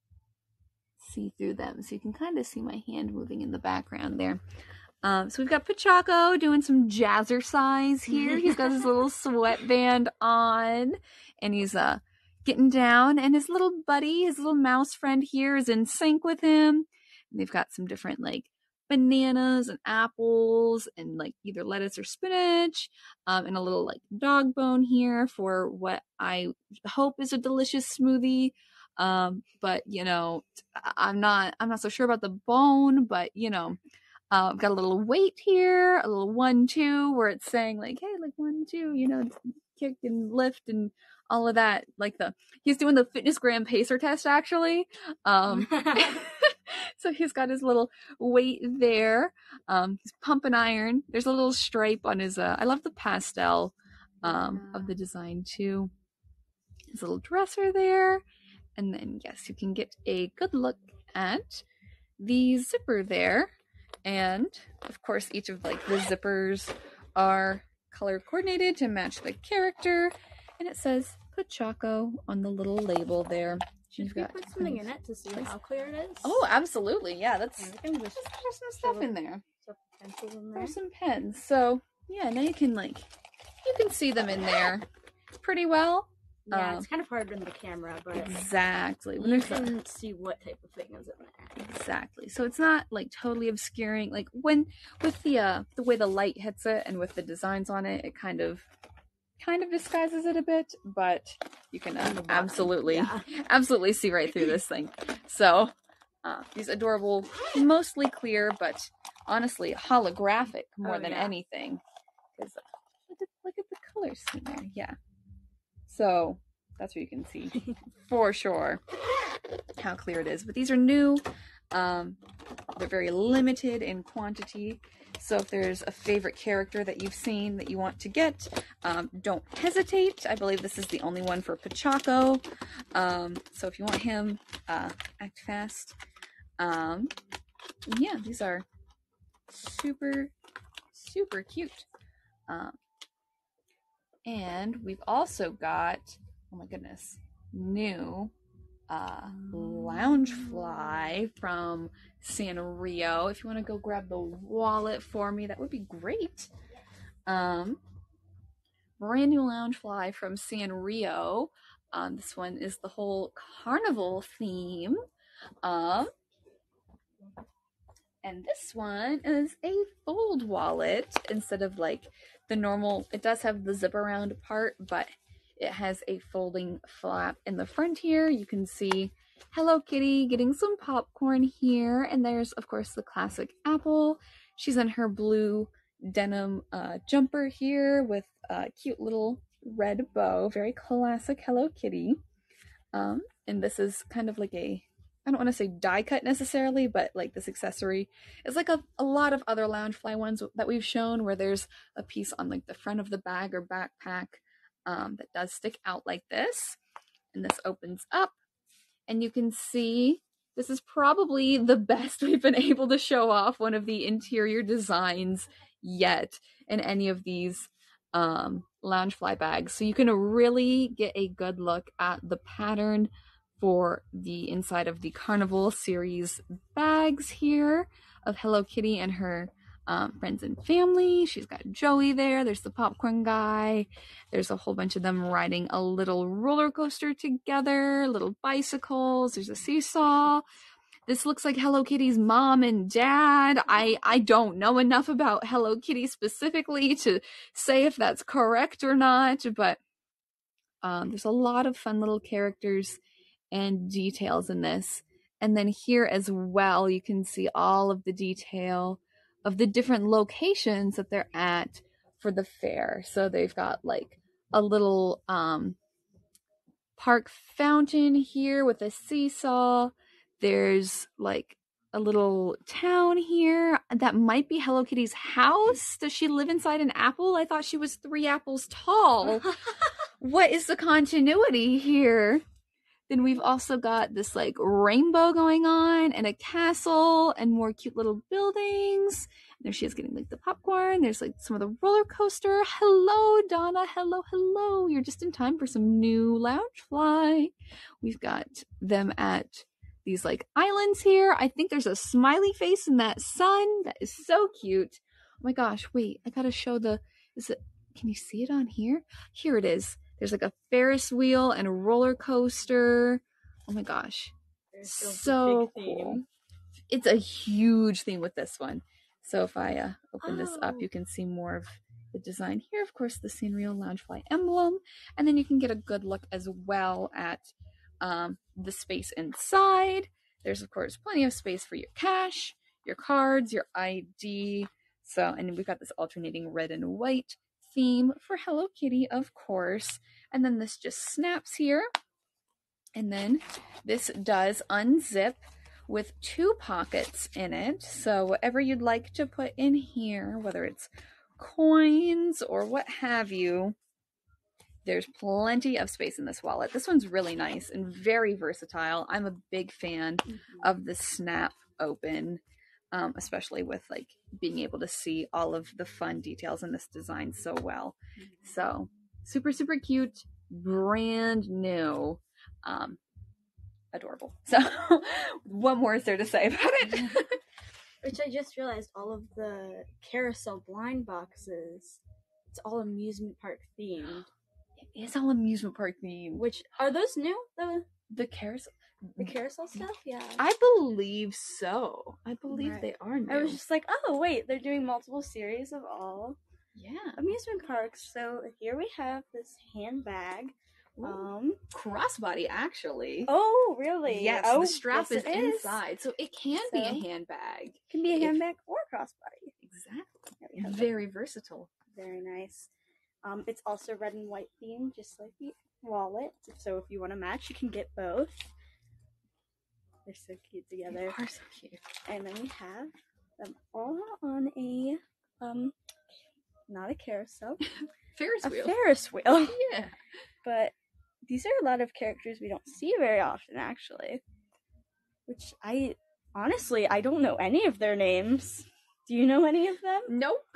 see through them, so you can kind of see my hand moving in the background there. Um, so we've got Pochacco doing some jazzercise here. He's got his little [LAUGHS] sweatband on, and he's uh getting down. And his little buddy, his little mouse friend here, is in sync with him. And they've got some different like bananas and apples, and like either lettuce or spinach, um, and a little like dog bone here for what I hope is a delicious smoothie. Um, but you know, I'm not I'm not so sure about the bone, but you know. Uh, I've got a little weight here, a little one, two, where it's saying like, hey, like one, two, you know, kick and lift and all of that. Like the he's doing the fitness gram pacer test actually. Um, [LAUGHS] [LAUGHS] so he's got his little weight there. Um, he's pumping iron. There's a little stripe on his. Uh, I love the pastel um, of the design too. His little dresser there, and then yes, you can get a good look at the zipper there. And of course each of like the zippers are color coordinated to match the character. And it says Pochacco on the little label there. Should You've we got put something in it to see how clear it is? oh absolutely. Yeah that's Yeah, just there's some stuff in there. pencils in there. there's some pens. So yeah now you can like you can see them in there pretty well Yeah, Um, it's kind of hard in the camera, but exactly when you there's a- can see what type of thing is in there. Exactly. So it's not like totally obscuring. Like when with the uh the way the light hits it and with the designs on it, it kind of kind of disguises it a bit, but you can uh, On the bottom, absolutely yeah. [LAUGHS] absolutely see right through this thing. So uh, these adorable, mostly clear, but honestly holographic more Oh, than yeah. anything. Because look at look at the color scheme there. Yeah. So that's what you can see [LAUGHS] for sure how clear it is. But these are new. Um, they're very limited in quantity. So if there's a favorite character that you've seen that you want to get, um, don't hesitate. I believe this is the only one for Pochacco. Um, so if you want him, uh, act fast. Um, yeah, these are super, super cute. Um, and we've also got, oh my goodness, new uh, Loungefly from Sanrio. If you want to go grab the wallet for me, that would be great. Um, brand new Loungefly from Sanrio. Um, this one is the whole carnival theme. Um, and this one is a fold wallet instead of like the normal. It does have the zip around part, but it has a folding flap in the front here. You can see Hello Kitty getting some popcorn here. And there's, of course, the classic apple. She's in her blue denim uh, jumper here with a cute little red bow. Very classic Hello Kitty. Um, and this is kind of like a I don't want to say die cut necessarily, but like this accessory is like a, a lot of other Loungefly ones that we've shown where there's a piece on like the front of the bag or backpack um, that does stick out like this. And this opens up and you can see this is probably the best [LAUGHS] we've been able to show off one of the interior designs yet in any of these um, Loungefly bags. So you can really get a good look at the pattern for the inside of the Carnival series bags here of Hello Kitty and her um, friends and family. She's got Joey there. There's the popcorn guy. There's a whole bunch of them riding a little roller coaster together, little bicycles. There's a seesaw. This looks like Hello Kitty's mom and dad. I I don't know enough about Hello Kitty specifically to say if that's correct or not, but um, there's a lot of fun little characters and details in this. And then here as well, you can see all of the detail of the different locations that they're at for the fair. So they've got like a little um, park fountain here with a seesaw. There's like a little town here that might be Hello Kitty's house. Does she live inside an apple? I thought she was three apples tall. [LAUGHS] what is the continuity here? Then we've also got this like rainbow going on and a castle and more cute little buildings. And there she is getting like the popcorn. There's like some of the roller coaster. Hello, Donna. Hello, hello. You're just in time for some new Loungefly. We've got them at these like islands here. I think there's a smiley face in that sun. That is so cute. Oh my gosh, wait, I gotta show the is it can you see it on here? Here it is. There's like a Ferris wheel and a roller coaster. Oh my gosh. So cool. It's a huge theme with this one. So if I uh, open oh. this up, you can see more of the design here. Of course, the Sanrio Loungefly emblem. And then you can get a good look as well at um, the space inside. There's, of course, plenty of space for your cash, your cards, your ID. So, and we've got this alternating red and white theme for Hello Kitty, of course. And then this just snaps here. And then this does unzip with two pockets in it. So whatever you'd like to put in here, whether it's coins or what have you, there's plenty of space in this wallet. This one's really nice and very versatile. I'm a big fan mm-hmm. of the snap open um, especially with like being able to see all of the fun details in this design so well. So super, super cute, brand new, um, adorable. [LAUGHS] So what more is there to say about it? [LAUGHS] Which I just realized all of the carousel blind boxes, it's all amusement park themed. It is all amusement park themed. Which are those new? The the carousel the carousel stuff? Yeah. I believe so. I believe right. they are new. I was just like, oh wait, they're doing multiple series of all yeah amusement parks. So here we have this handbag. Ooh. Um, crossbody actually. Oh, really? Yes. Oh, the strap yes, is, is inside, so it can so, be a handbag. Can be a handbag if, or crossbody. Exactly. Very versatile. Very nice. Um, it's also red and white themed, just like the wallet. So if you want to match, you can get both. They're so cute together. They are so cute. And then we have them all on a um not a carousel. [LAUGHS] Ferris wheel. A Ferris wheel. Yeah. But these are a lot of characters we don't see very often actually. Which I honestly I don't know any of their names. Do you know any of them? Nope.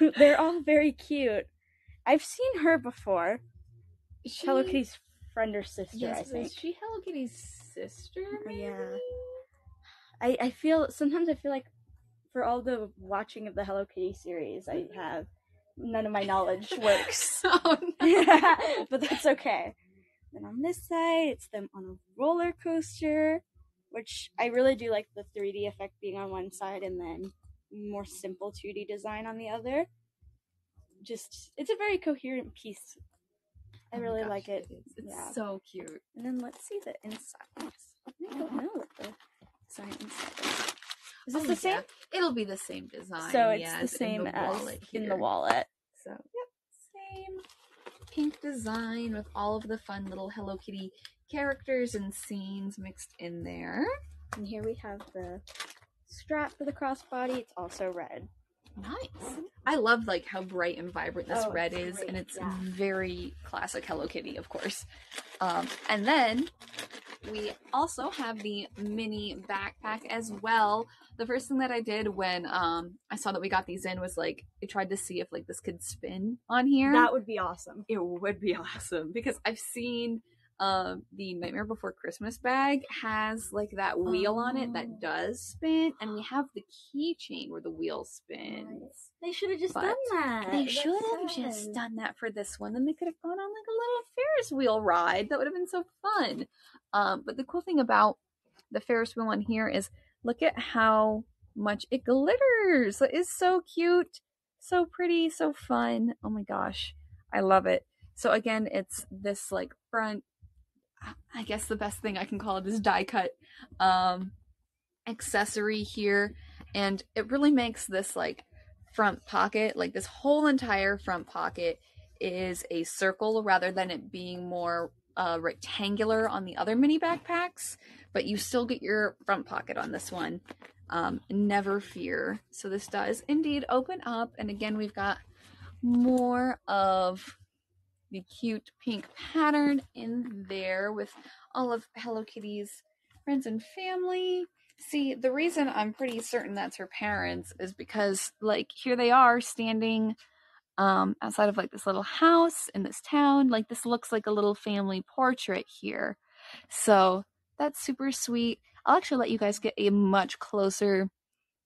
[LAUGHS] They're all [LAUGHS] very cute. I've seen her before. She... Hello Kitty's friend or sister, yes, I think. Is she Hello Kitty's sister. Uh, maybe? Yeah. I I feel sometimes I feel like for all the watching of the Hello Kitty series I mm-hmm. have, none of my knowledge [LAUGHS] works. [LAUGHS] oh, no. [LAUGHS] but that's okay. Then on this side, it's them on a roller coaster, which I really do like the 3D effect being on one side and then more simple 2D design on the other. Just, it's a very coherent piece. I Oh really gosh, like it. is. It's Yeah. so cute. And then let's see the inside. I don't know what the design inside is. Is this Oh, the same? yeah. It'll be the same design. So it's yeah, the as in same the as in the wallet. So, yep, same pink design with all of the fun little Hello Kitty characters and scenes mixed in there. And here we have the strap for the crossbody. It's also red. Nice. I love like how bright and vibrant this Oh, red is, and it's yeah. very classic Hello Kitty, of course. Um, and then we also have the mini backpack as well. The first thing that I did when um, I saw that we got these in was like I tried to see if like this could spin on here. That would be awesome. it would be [LAUGHS] awesome because I've seen um the Nightmare Before Christmas bag has like that wheel on it Oh. that does spin, and we have the keychain where the wheel spins. They should have just But done that. They should have just done that for this one. Then they could have gone on like a little Ferris wheel ride. That would have been so fun. Um, but the cool thing about the Ferris wheel on here is look at how much it glitters. It is so cute, so pretty, so fun. Oh my gosh, I love it. So again, it's this like front. I guess the best thing I can call it is die cut um, accessory here, and it really makes this like front pocket, like this whole entire front pocket is a circle rather than it being more uh, rectangular on the other mini backpacks, but you still get your front pocket on this one. Um, never fear. So this does indeed open up, and again, we've got more of the cute pink pattern in there with all of Hello Kitty's friends and family. See, the reason I'm pretty certain that's her parents is because, like, here they are standing um, outside of like this little house in this town. Like, this looks like a little family portrait here. So that's super sweet. I'll actually let you guys get a much closer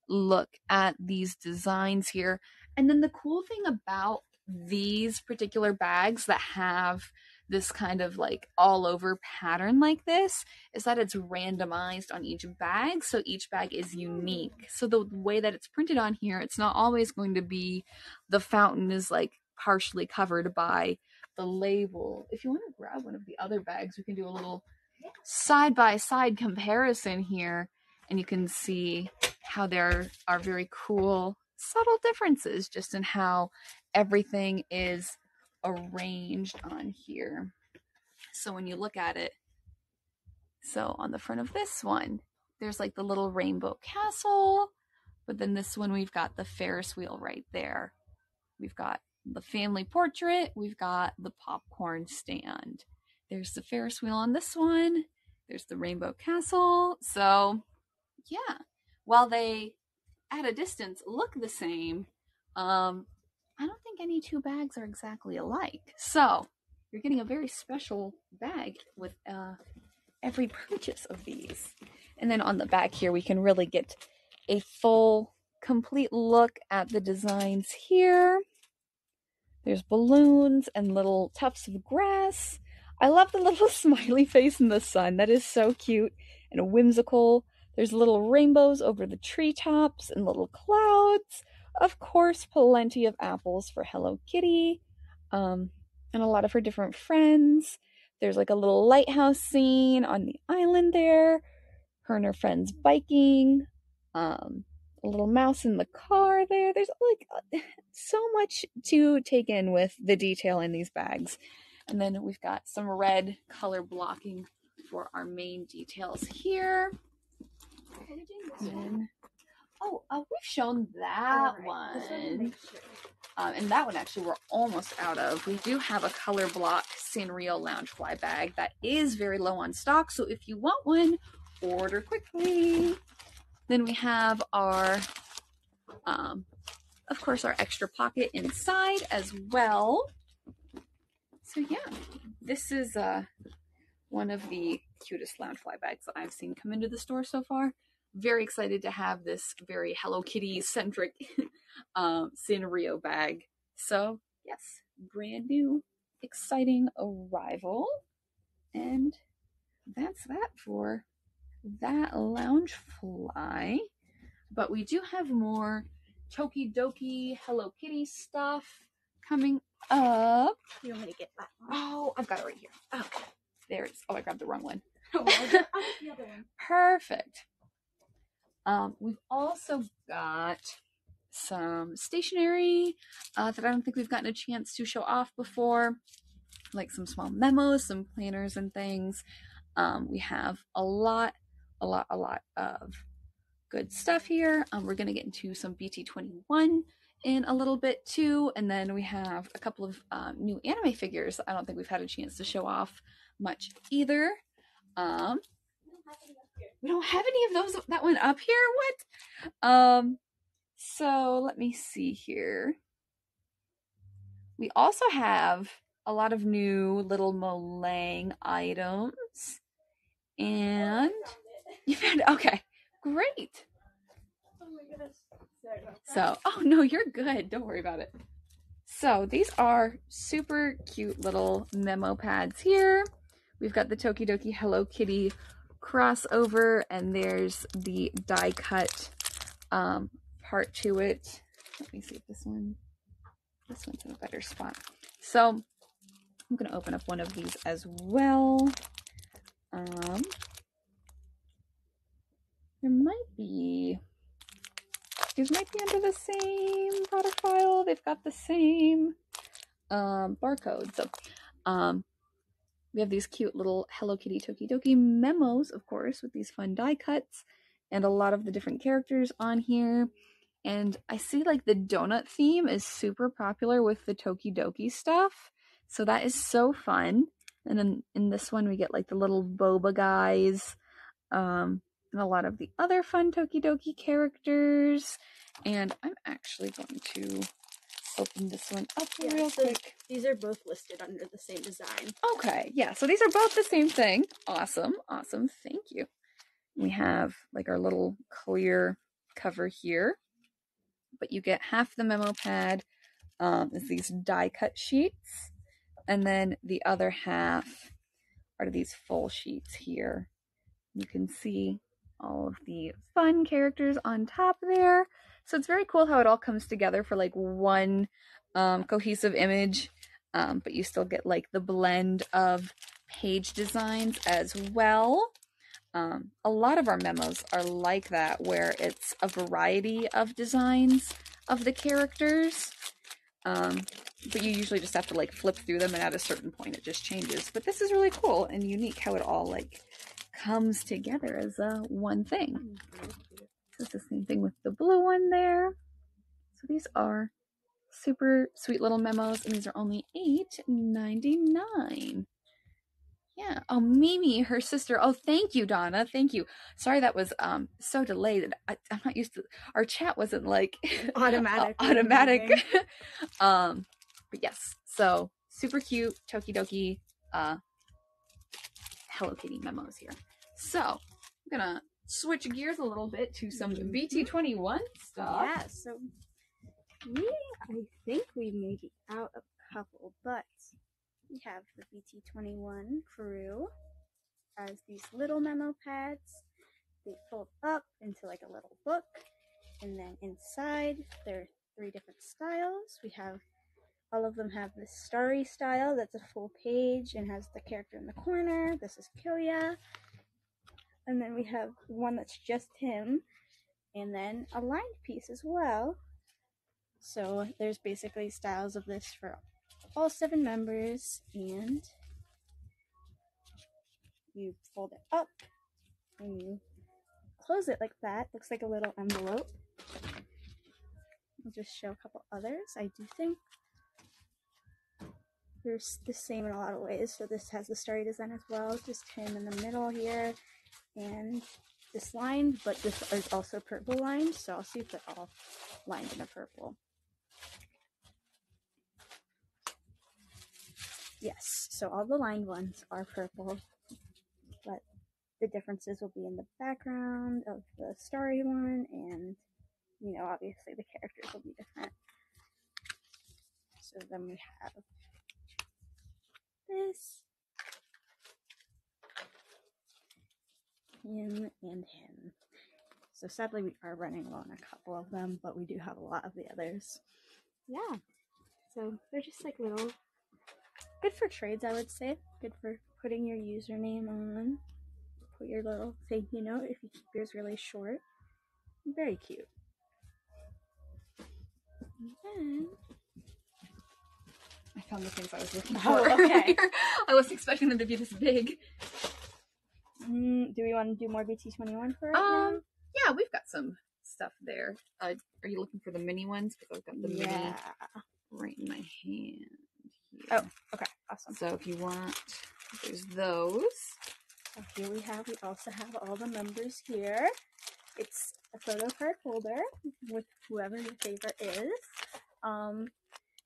look at these designs here. And then the cool thing about these particular bags that have this kind of like all over pattern like this is that it's randomized on each bag so each bag is unique. So the way that it's printed on here it's not always going to be the fountain is like partially covered by the label. If you want to grab one of the other bags we can do a little side by side comparison here and you can see how there are very cool subtle differences just in how everything is arranged on here. So when you look at it, so on the front of this one, there's like the little rainbow castle, but then this one we've got the Ferris wheel right there. We've got the family portrait, we've got the popcorn stand. There's the Ferris wheel on this one. There's the rainbow castle. So, yeah, while they at a distance look the same, um, I don't think any two bags are exactly alike. So, you're getting a very special bag with uh, every purchase of these. And then on the back here, we can really get a full, complete look at the designs here. There's balloons and little tufts of grass. I love the little [LAUGHS] smiley face in the sun. That is so cute and whimsical. There's little rainbows over the treetops and little clouds. Of course, plenty of apples for Hello Kitty, um, and a lot of her different friends. There's like a little lighthouse scene on the island there. Her and her friends biking. Um, a little mouse in the car there. There's like [SIGHS] so much to take in with the detail in these bags. And then we've got some red color blocking for our main details here. Then- oh, uh, we've shown that one. Um, and that one actually we're almost out of. We do have a color block Sanrio Loungefly bag that is very low on stock. So if you want one, order quickly. Then we have our, um, of course, our extra pocket inside as well. So yeah, this is uh, one of the cutest Loungefly bags that I've seen come into the store so far. Very excited to have this very Hello Kitty centric [LAUGHS] um, Sanrio bag. So, yes, brand new, exciting arrival. And that's that for that lounge fly. But we do have more Tokidoki Hello Kitty stuff coming up. You want me to get that one? Oh, I've got it right here. Okay. There it is. Oh, I grabbed the wrong one. [LAUGHS] Oh, I'll get- I'll get the other one. [LAUGHS] Perfect. Um, we've also got some stationery uh, that I don't think we've gotten a chance to show off before, like some small memos, some planners, and things. Um, we have a lot, a lot, a lot of good stuff here. Um, we're going to get into some BT21 in a little bit too, and then we have a couple of um, new anime figures. I don't think we've had a chance to show off much either. We don't have any of those that went up here. What? Um, so let me see here. We also have a lot of new little Molang items. And you found okay, great. Oh my goodness. Sorry about that. So, oh no, you're good. Don't worry about it. So, these are super cute little memo pads here. We've got the Tokidoki Hello Kitty crossover, and there's the die cut um, part to it. Let me see if this one, this one's in a better spot. So, I'm going to open up one of these as well. Um, there might be these might be under the same product file. They've got the same um, barcode. So um, we have these cute little Hello Kitty Tokidoki memos, of course, with these fun die cuts and a lot of the different characters on here. And I see like the donut theme is super popular with the Tokidoki stuff. So that is so fun. And then in this one, we get like the little boba guys. Um, and a lot of the other fun Tokidoki characters. And I'm actually going to open this one up Yeah, real so- quick. These are both listed under the same design. Okay, yeah, so these are both the same thing. Awesome, awesome, thank you. We have like our little clear cover here, but you get half the memo pad um, is these die cut sheets, and then the other half are these full sheets here. You can see all of the fun characters on top there. So it's very cool how it all comes together for like one um, cohesive image, um, but you still get like the blend of page designs as well. Um, a lot of our memos are like that, where it's a variety of designs of the characters. Um, but you usually just have to like flip through them, and at a certain point, it just changes. But this is really cool and unique how it all like comes together as a one thing. So it's the same thing with the blue one there. So these are super sweet little memos, and these are only eight ninety nine. Yeah. Oh, Mimi, her sister. Oh, thank you, Donna. Thank you. Sorry that was um so delayed. I, I'm not used to. Our chat wasn't like [LAUGHS] Automatic. [LAUGHS] automatic. [LAUGHS] um, but yes. So super cute Tokidoki uh Hello Kitty memos here. So I'm gonna switch gears a little bit to some Mhm. BT21 stuff. Yeah, so we, I think we may be out a couple, but we have the BT21 crew as these little memo pads. They fold up into like a little book, and then inside there are three different styles. We have all of them have this starry style that's a full page and has the character in the corner. This is Koya. And then we have one that's just him, and then a lined piece as well. So there's basically styles of this for all seven members, and you fold it up and you close it like that. Looks like a little envelope. I'll just show a couple others. I do think they're the same in a lot of ways. So this has the starry design as well, just him in the middle here, and this lined, but this is also purple lined. So I'll see if they're all lined in a purple. Yes, so all the lined ones are purple, but the differences will be in the background of the starry one, and you know, obviously the characters will be different. So then we have this, him, and him. So sadly, we are running low on a couple of them, but we do have a lot of the others. Yeah. So they're just like little, good for trades, I would say. Good for putting your username on. Put your little thank you note if you keep yours really short. Very cute. And then I found the things I was looking Oh, for. okay. [LAUGHS] I was expecting them to be this big. Mm, do we want to do more BT21 for right Um, yeah, we've got some stuff there. Uh, are you looking for the mini ones? Because I've got the now? mini Yeah. right in my hand. Here. Oh. Okay, awesome. So if you want, there's those. So here we have, we also have all the members here. It's a photo card holder with whoever your favorite is. Um,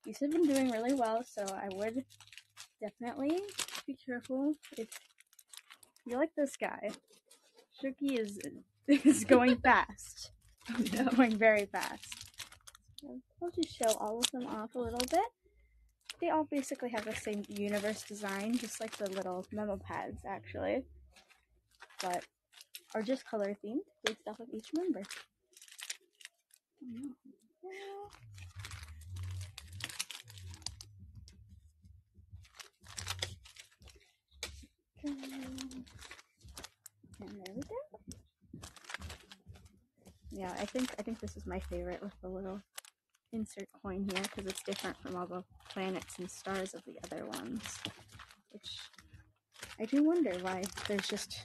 these have been doing really well, so I would definitely be careful if you like this guy. Shooky is [LAUGHS] is going fast. [LAUGHS] Oh They're going very fast. I'll just show all of them off a little bit. They all basically have the same universe design, just like the little memo pads, actually. But are just color themed based off of each member. Oh, Mm. And there we go. Yeah, I think I think this is my favorite with the little insert coin here because it's different from all the planets and stars of the other ones. Which I do wonder why there's just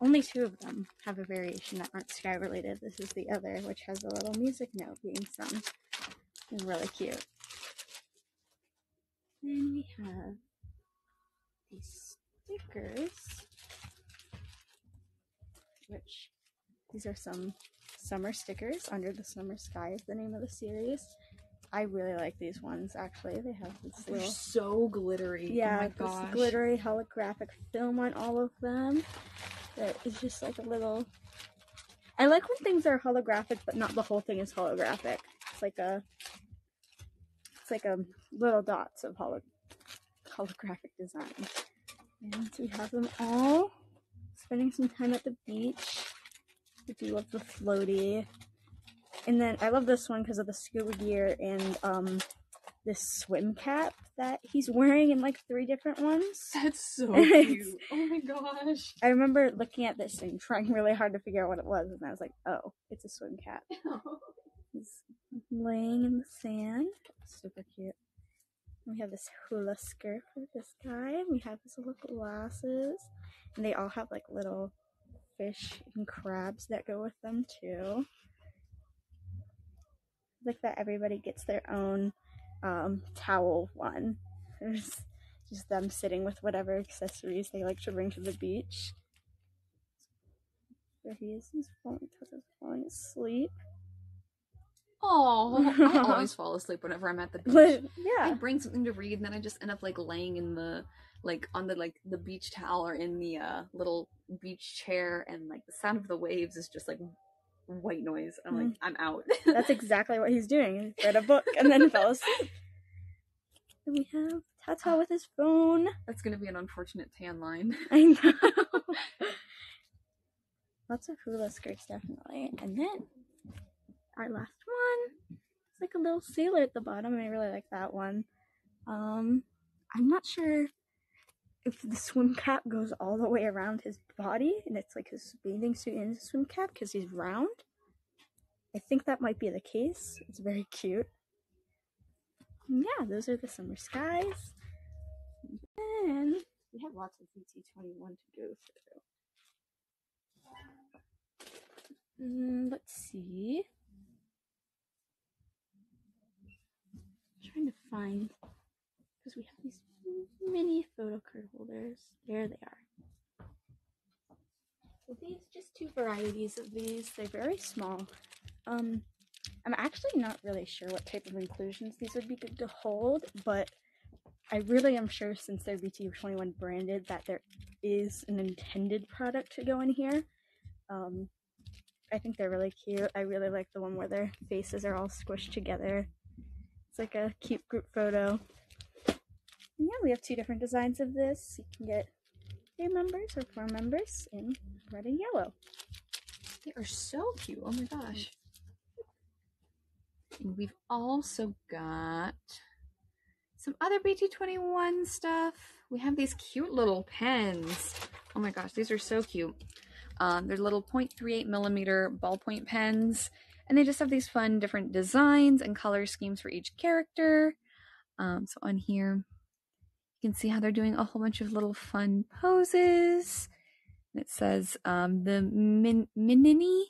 only two of them have a variation that aren't sky related. This is the other, which has a little music note being sung. It's really cute. Then we have these stickers, which these are some summer stickers. Under the Summer Sky is the name of the series. I really like these ones. Actually, they have this They're little so glittery. Oh yeah, oh my this glittery holographic film on all of them. That is just like a little. I like when things are holographic, but not the whole thing is holographic. It's like a. It's like a little dots of holo- holographic design, and we have them all spending some time at the beach. I do love the floaty, and then I love this one because of the scuba gear and um this swim cap that he's wearing in like three different ones. [LAUGHS] That's so [LAUGHS] cute. oh my gosh. I remember looking at this and trying really hard to figure out what it was, and I was like, "Oh, it's a swim cap." [LAUGHS] He's laying in the sand. Super cute. We have this hula skirt for this guy. We have his little glasses, and they all have like little fish and crabs that go with them too. Like that, everybody gets their own um, towel one. [LAUGHS] There's just them sitting with whatever accessories they like to bring to the beach. There he is. He's falling, falling asleep. Oh, [LAUGHS] I always fall asleep whenever I'm at the beach. I yeah. bring something to read, and then I just end up like laying in the like on the like the beach towel or in the uh little beach chair, and like the sound of the waves is just like white noise. I'm like, I'm out. [LAUGHS] That's exactly what he's doing. He read a book and then fell asleep. Then we have Tata with his phone. That's gonna be an unfortunate tan line. [LAUGHS] I know. Lots of hula skirts, definitely. And then our last one. It's like a little sailor at the bottom. and I really like that one. Um, I'm not sure if the swim cap goes all the way around his body and it's like his bathing suit and his swim cap because he's round. I think that might be the case. It's very cute. And yeah, those are the summer skies. And we have lots of BT21 to go through. Mm, let's see. Trying to find because we have these mini photo card holders. There they are. So these just two varieties of these. They're very small. Um, I'm actually not really sure what type of inclusions these would be good to hold, but I really am sure since they're BT21 branded that there is an intended product to go in here. Um, I think they're really cute. I really like the one where their faces are all squished together. It's like a cute group photo. And yeah, we have two different designs of this. You can get three members or four members in red and yellow. They are so cute. Oh my gosh. And we've also got some other BT21 stuff. We have these cute little pens. Oh my gosh, these are so cute. Um, they're little 0.38 millimeter ballpoint pens, and they just have these fun different designs and color schemes for each character. Um, so on here, you can see how they're doing a whole bunch of little fun poses. And it says um, the min- Minini.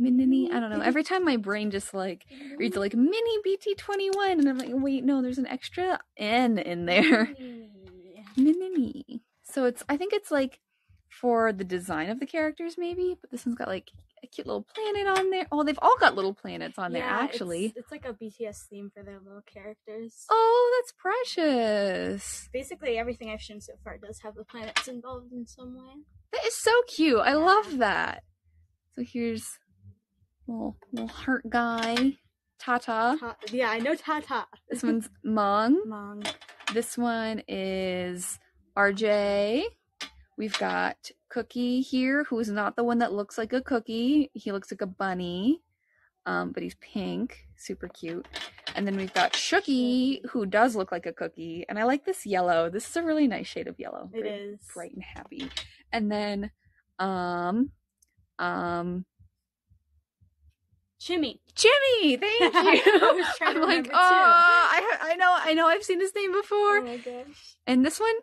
Minini, I don't know. Every time my brain just like reads like mini BT21, and I'm like, wait, no, there's an extra N in there. Minini. So it's, I think it's like for the design of the characters, maybe, but this one's got like a cute little planet on there. Oh, they've all got little planets on there, actually. It's, it's like a BTS theme for their little characters. Oh, that's precious. Basically, everything I've shown so far does have the planets involved in some way. That is so cute. I Yeah. love that. So here's little little heart guy, Tata. Ta- yeah, I know Tata. This one's Mang. [LAUGHS] Mang. This one is RJ. We've got Cooky here, who is not the one that looks like a cookie. He looks like a bunny, um, but he's pink, super cute. And then we've got Shooky, who does look like a cookie. And I like this yellow. This is a really nice shade of yellow. It is. bright and happy. And then, um, um, Chimmy. Jimmy, thank [LAUGHS] you. I was I'm like, oh. I, I know, I know, I've seen this name before. Oh my gosh. And this one,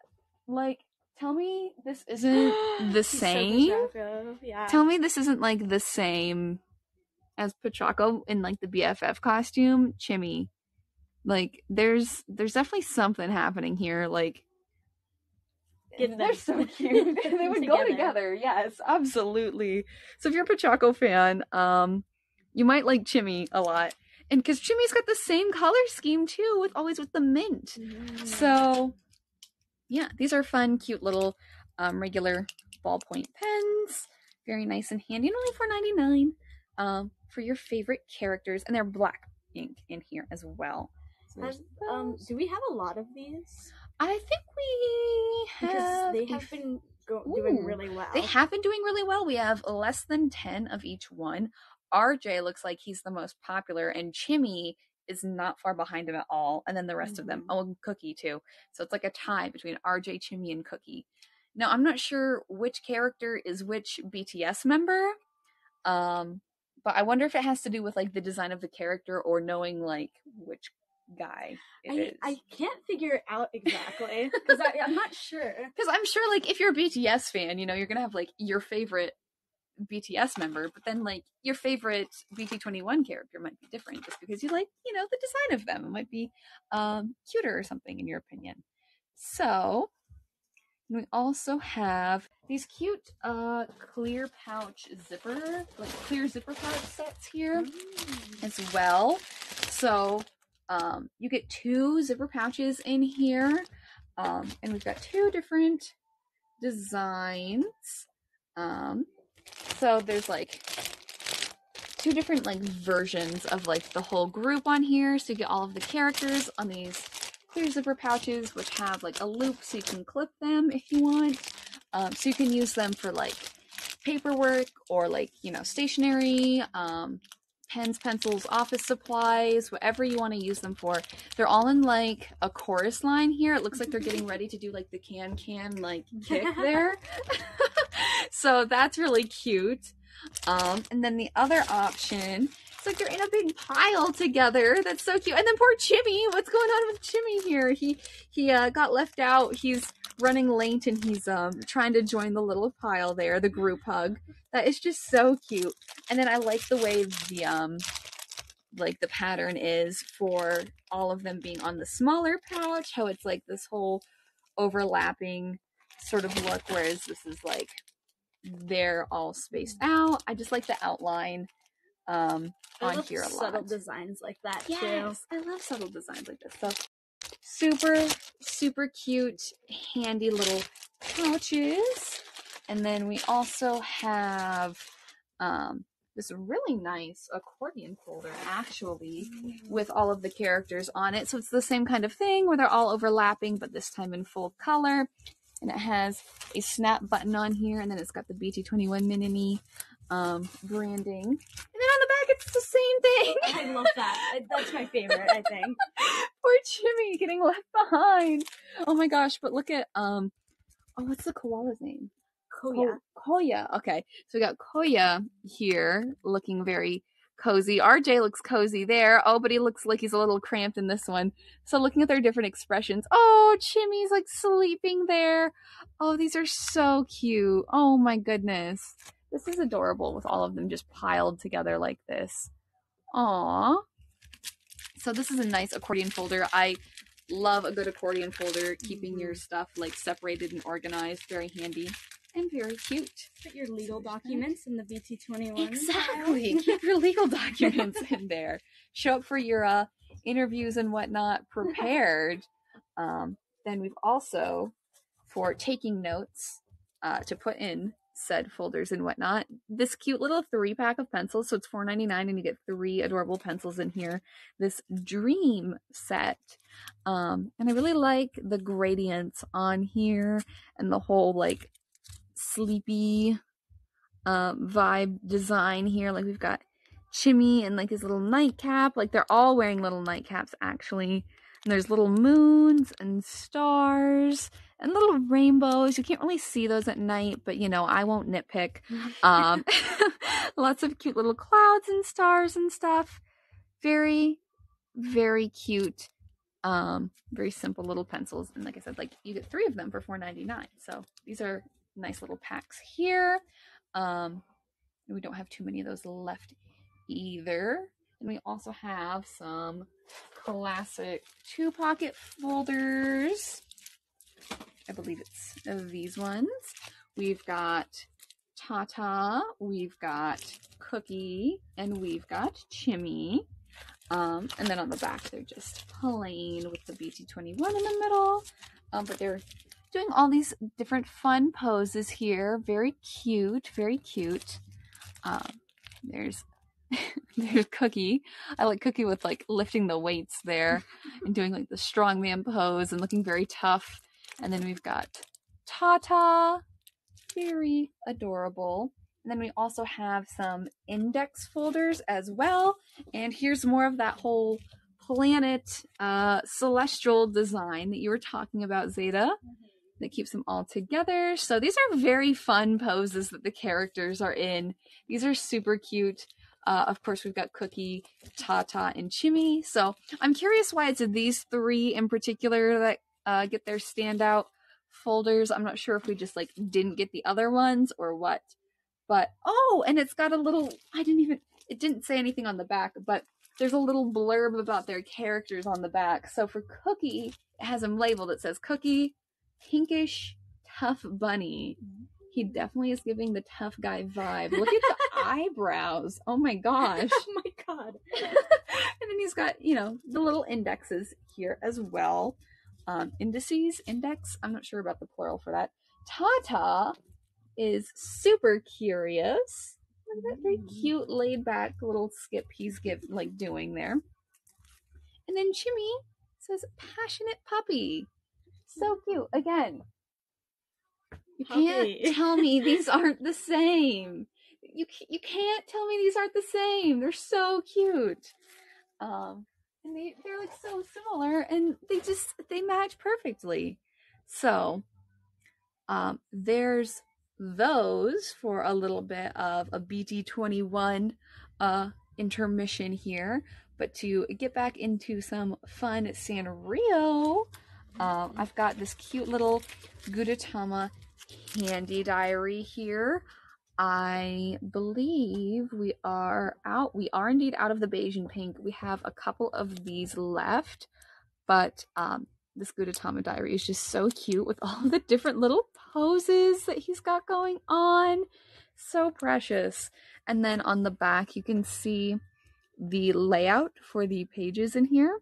like, tell me this [GASPS] isn't the so same. Yeah. tell me this isn't like the same as Pochacco in like the BFF costume, Chimmy. Like, there's there's definitely something happening here. Like, they're so cute. [LAUGHS] they would go [LAUGHS] Together. together. Yes, absolutely. So if you're a Pochacco fan, um, you might like Chimmy a lot, and because Chimmy's got the same color scheme too, with always with the mint. Mm. So, yeah, these are fun, cute little um, regular ballpoint pens. Very nice and handy, and only four ninety nine. Um, for your favorite characters, and they're black ink in here as well. So um, do we have a lot of these? I think we Because have. they have been go- doing really well. They have been doing really well. We have less than ten of each one. RJ looks like he's the most popular, and Chimmy is not far behind him at all. And then the rest of them, oh, Cooky too. So it's like a tie between RJ, Chimmy, and Cooky. Now I'm not sure which character is which BTS member, um, but I wonder if it has to do with like the design of the character or knowing like which guy it I, is. I can't figure it out exactly [LAUGHS] because I'm not sure. [LAUGHS] Because I'm sure, like, if you're a BTS fan, you know, you're gonna have like your favorite BTS member, but then like your favorite BT21 character might be different just because you like, you know, the design of them. It might be um, cuter or something in your opinion. So we also have these cute uh clear pouch zipper, like clear zipper pouch sets here Mm. as well. So um, you get two zipper pouches in here, um, and we've got two different designs. Um, so there's like two different like versions of like the whole group on here. So you get all of the characters on these clear zipper pouches, which have like a loop so you can clip them if you want. Um, so you can use them for like paperwork or like you know stationery um pens pencils office supplies whatever you want to use them for they're all in like a chorus line here it looks like they're getting ready to do like the can can like kick [LAUGHS] there [LAUGHS] so that's really cute. Um and then the other option it's like they're in a big pile together. That's so cute. And then poor Chimmy, what's going on with Chimmy here? He he uh, got left out. He's running late and he's um trying to join the little pile there the group hug. That is just so cute. And then i like the way the um like the pattern is for all of them being on the smaller pouch how it's like this whole overlapping sort of look whereas this is like they're all spaced out i just like the outline um on here a subtle designs like that too. Yes, I love subtle designs like this. So super, super cute, handy little pouches. And then we also have um, this really nice accordion folder actually with all of the characters on it. So it's the same kind of thing where they're all overlapping, but this time in full color. And it has a snap button on here, and then it's got the BT21 Mini um, branding. And then on the back, it's the same thing. I love that. That's my favorite, I think. [LAUGHS] Poor Chimmy getting left behind. Oh my gosh, but look at, um, oh, what's the koala's name? Koya. Koya. Okay. So we got Koya here looking very cozy. RJ looks cozy there. Oh, but he looks like he's a little cramped in this one. So looking at their different expressions. Oh, Chimmy's like sleeping there. Oh, these are so cute. Oh my goodness. This is adorable with all of them just piled together like this. Aww. So this is a nice accordion folder. I love a good accordion folder, keeping your mm-hmm. stuff like separated and organized. Very handy and very cute. Put your legal documents in the BT21. Exactly. [LAUGHS] Keep your legal documents in there. Show up for your uh, interviews and whatnot prepared. [LAUGHS] Um, then we've also, for taking notes, uh, to put in said folders and whatnot, this cute little three pack of pencils. So it's $4.99 and you get three adorable pencils in here. This dream set. Um, and I really like the gradients on here and the whole like sleepy um, vibe design here. Like we've got Chimmy and like his little nightcap. Like they're all wearing little nightcaps actually. And there's little moons and stars and little rainbows. You can't really see those at night, but you know, I won't nitpick. [LAUGHS] Um, [LAUGHS] lots of cute little clouds and stars and stuff. Very, very cute. Um, very simple little pencils. And like I said, like you get three of them for $4.99. So these are nice little packs here. Um, we don't have too many of those left either. And we also have some classic two pocket folders. I believe it's these ones. We've got Tata, we've got Cooky, and we've got Chimmy. Um, and then on the back, they're just plain with the BT21 in the middle. Um, but they're doing all these different fun poses here. Very cute, very cute. Um, there's [LAUGHS] there's Cooky. I like Cooky with like lifting the weights there [LAUGHS] and doing like the strongman pose and looking very tough. And then we've got Tata, very adorable. And then we also have some index folders as well. And here's more of that whole planet uh, celestial design that you were talking about, Zeta. Mm-hmm that keeps them all together. So these are very fun poses that the characters are in. These are super cute. Uh, of course, we've got Cooky, Tata, and Chimmy. So I'm curious why it's these three in particular that uh, get their standout folders. I'm not sure if we just like didn't get the other ones or what. But oh, and it's got a little. I didn't even. It didn't say anything on the back, but there's a little blurb about their characters on the back. So for Cooky, it has them labeled. It says Cooky, pinkish, tough bunny. He definitely is giving the tough guy vibe. Look at the [LAUGHS] eyebrows. Oh my gosh. [LAUGHS] oh my god. [LAUGHS] and then he's got, you know, the little indexes here as well. Um, indices, index. I'm not sure about the plural for that. Tata is super curious. Look at that very mm. cute, laid back little skip he's give like doing there. And then Chimmy says passionate puppy so cute. Again, you can't [LAUGHS] tell me these aren't the same. You you can't tell me these aren't the same. They're so cute. Um, and they they're like so similar, and they just they match perfectly. So, um, there's those for a little bit of a BT21 uh intermission here. But to get back into some fun Sanrio, um, I've got this cute little Gudetama candy diary here. I believe we are out. We are indeed out of the Beijing pink. We have a couple of these left, but um, this Gudetama diary is just so cute with [LAUGHS] all the different little poses that he's got going on. So precious. And then on the back, you can see the layout for the pages in here.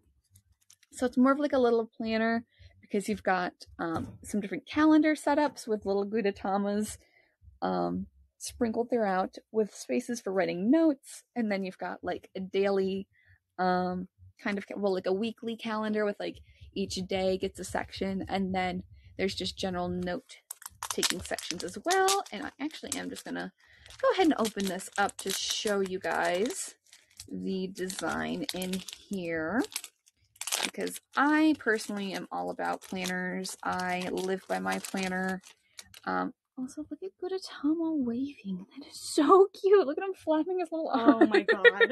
So it's more of like a little planner because you've got um, some different calendar setups with little Gudetamas. Um, sprinkled throughout with spaces for writing notes. And then you've got like a daily um kind of well like a weekly calendar with like each day gets a section. And then there's just general note taking sections as well. And I actually am just gonna go ahead and open this up to show you guys the design in here because I personally am all about planners. I live by my planner. Um, also, look at Gudetama waving. That is so cute. Look at him flapping his little arms. Oh my [LAUGHS] god.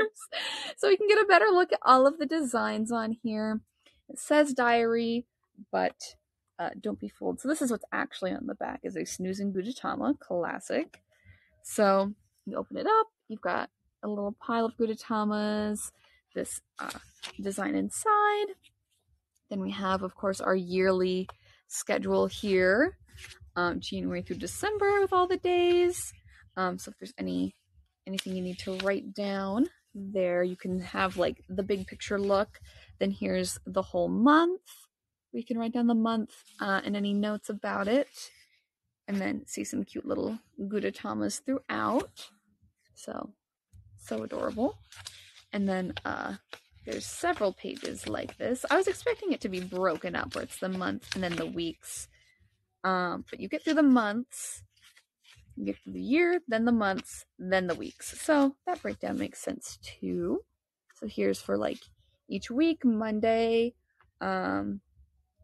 so we can get a better look at all of the designs on here. It says diary, but uh, don't be fooled. So this is what's actually on the back is a snoozing Gudetama classic. So you open it up, you've got a little pile of Gudetamas, this uh, design inside. Then we have, of course, our yearly schedule here, um, January through December with all the days. Um, so if there's any anything you need to write down there, you can have like the big picture look. Then here's the whole month. We can write down the month uh, and any notes about it, and then see some cute little Gudetamas throughout. So, so adorable. And then uh, there's several pages like this. I was expecting it to be broken up where it's the month and then the weeks. Um, but you get through the months, you get through the year, then the months, then the weeks. So that breakdown makes sense too. So here's for like each week, Monday, um,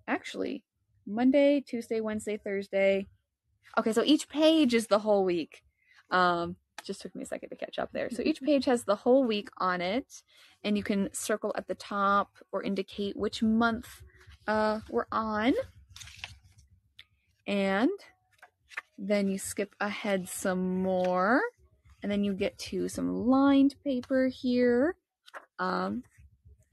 actually, Monday, Tuesday, Wednesday, Thursday. Okay, so each page is the whole week. Um, just took me a second to catch up there. So each page has the whole week on it, and you can circle at the top or indicate which month uh, we're on. And then you skip ahead some more, and then you get to some lined paper here. Um,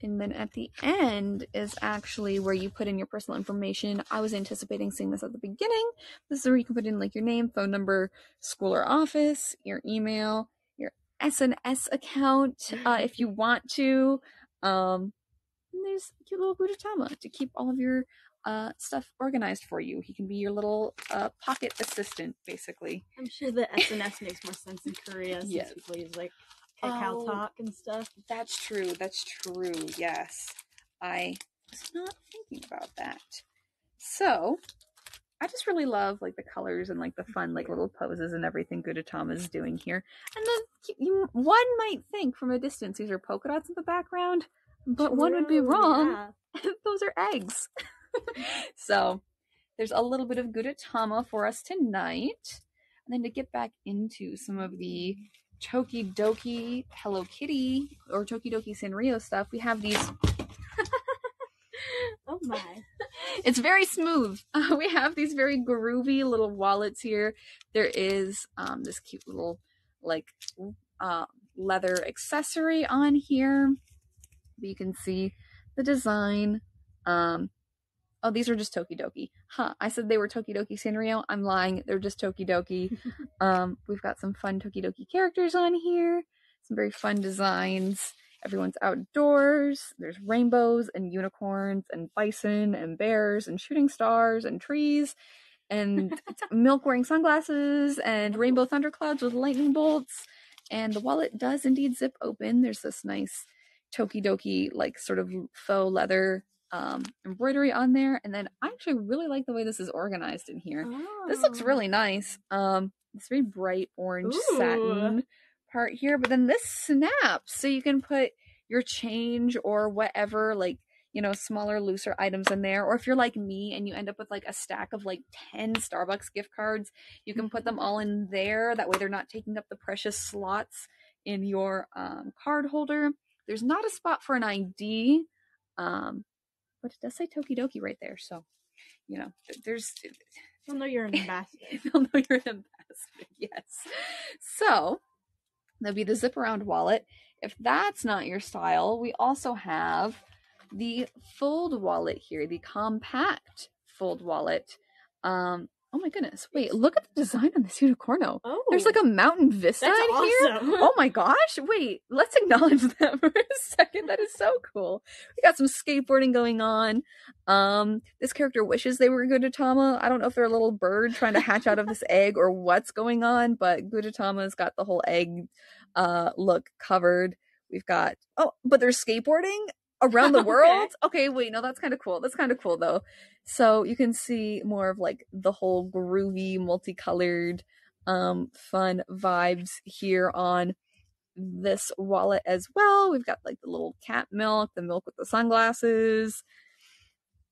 and then at the end is actually where you put in your personal information. I was anticipating seeing this at the beginning. This is where you can put in like your name, phone number, school or office, your email, your SNS account uh, if you [GASPS] want to. Um, and there's a cute little Gudetama to keep all of your uh, stuff organized for you. He can be your little uh, pocket assistant, basically. I'm sure the SNS makes more sense in Korea since Yes. people use like Kakao Oh. Talk and stuff. That's true. That's true. Yes. I was not thinking about that. So, I just really love like the colors and like the fun like little poses and everything Gudetama is doing here. And then you, one might think from a distance these are polka dots in the background, but one would be wrong. yeah. [LAUGHS] Those are eggs. [LAUGHS] so, there's a little bit of Gudetama for us tonight. And then to get back into some of the Tokidoki Hello Kitty or Tokidoki Sanrio stuff, we have these. [LAUGHS] Oh my. [LAUGHS] It's very smooth. Uh, [LAUGHS] we have these very groovy little wallets here. There is um, this cute little like uh, leather accessory on here. You can see the design. Um, oh, these are just Tokidoki. Huh, I said they were Tokidoki Sanrio. I'm lying. They're just Tokidoki. [LAUGHS] um, we've got some fun Tokidoki characters on here. Some very fun designs. Everyone's outdoors. There's rainbows and unicorns and bison and bears and shooting stars and trees and [LAUGHS] milk wearing sunglasses and rainbow thunderclouds with lightning bolts. And the wallet does indeed zip open. There's this nice Tokidoki, like sort of faux leather um, embroidery on there. And then I actually really like the way this is organized in here. This looks Oh. really nice. Um, it's very bright orange Ooh. satin part here, but then this snaps, so you can put your change or whatever, like you know, smaller, looser items in there. Or if you're like me and you end up with like a stack of like ten Starbucks gift cards, you can put them all in there. That way, they're not taking up the precious slots in your um, card holder. There's not a spot for an ID, um, but it does say Tokidoki right there. So, you know, there's They'll know you're an ambassador. [LAUGHS] [LAUGHS] they'll know you're an ambassador. Yes. So there'll be the zip around wallet. If that's not your style, we also have the fold wallet here, the compact fold wallet. Um, Oh my goodness. Wait, look at the design on this unicorno. Oh, There's like a mountain vista in here. [LAUGHS] Oh my gosh. Wait, let's acknowledge [LAUGHS] that for a second. That is so cool. We got some skateboarding going on. Um, this character wishes they were Gudetama. I don't know if they're a little bird trying to hatch out of this egg or what's going on, but Gudetama's got the whole egg uh look covered. We've got oh, but they're skateboarding around the [LAUGHS] world. Okay, wait, no, that's kind of cool. That's kind of cool though. So you can see more of like the whole groovy, multicolored, um, fun vibes here on this wallet as well. We've got like the little cat milk, the milk with the sunglasses,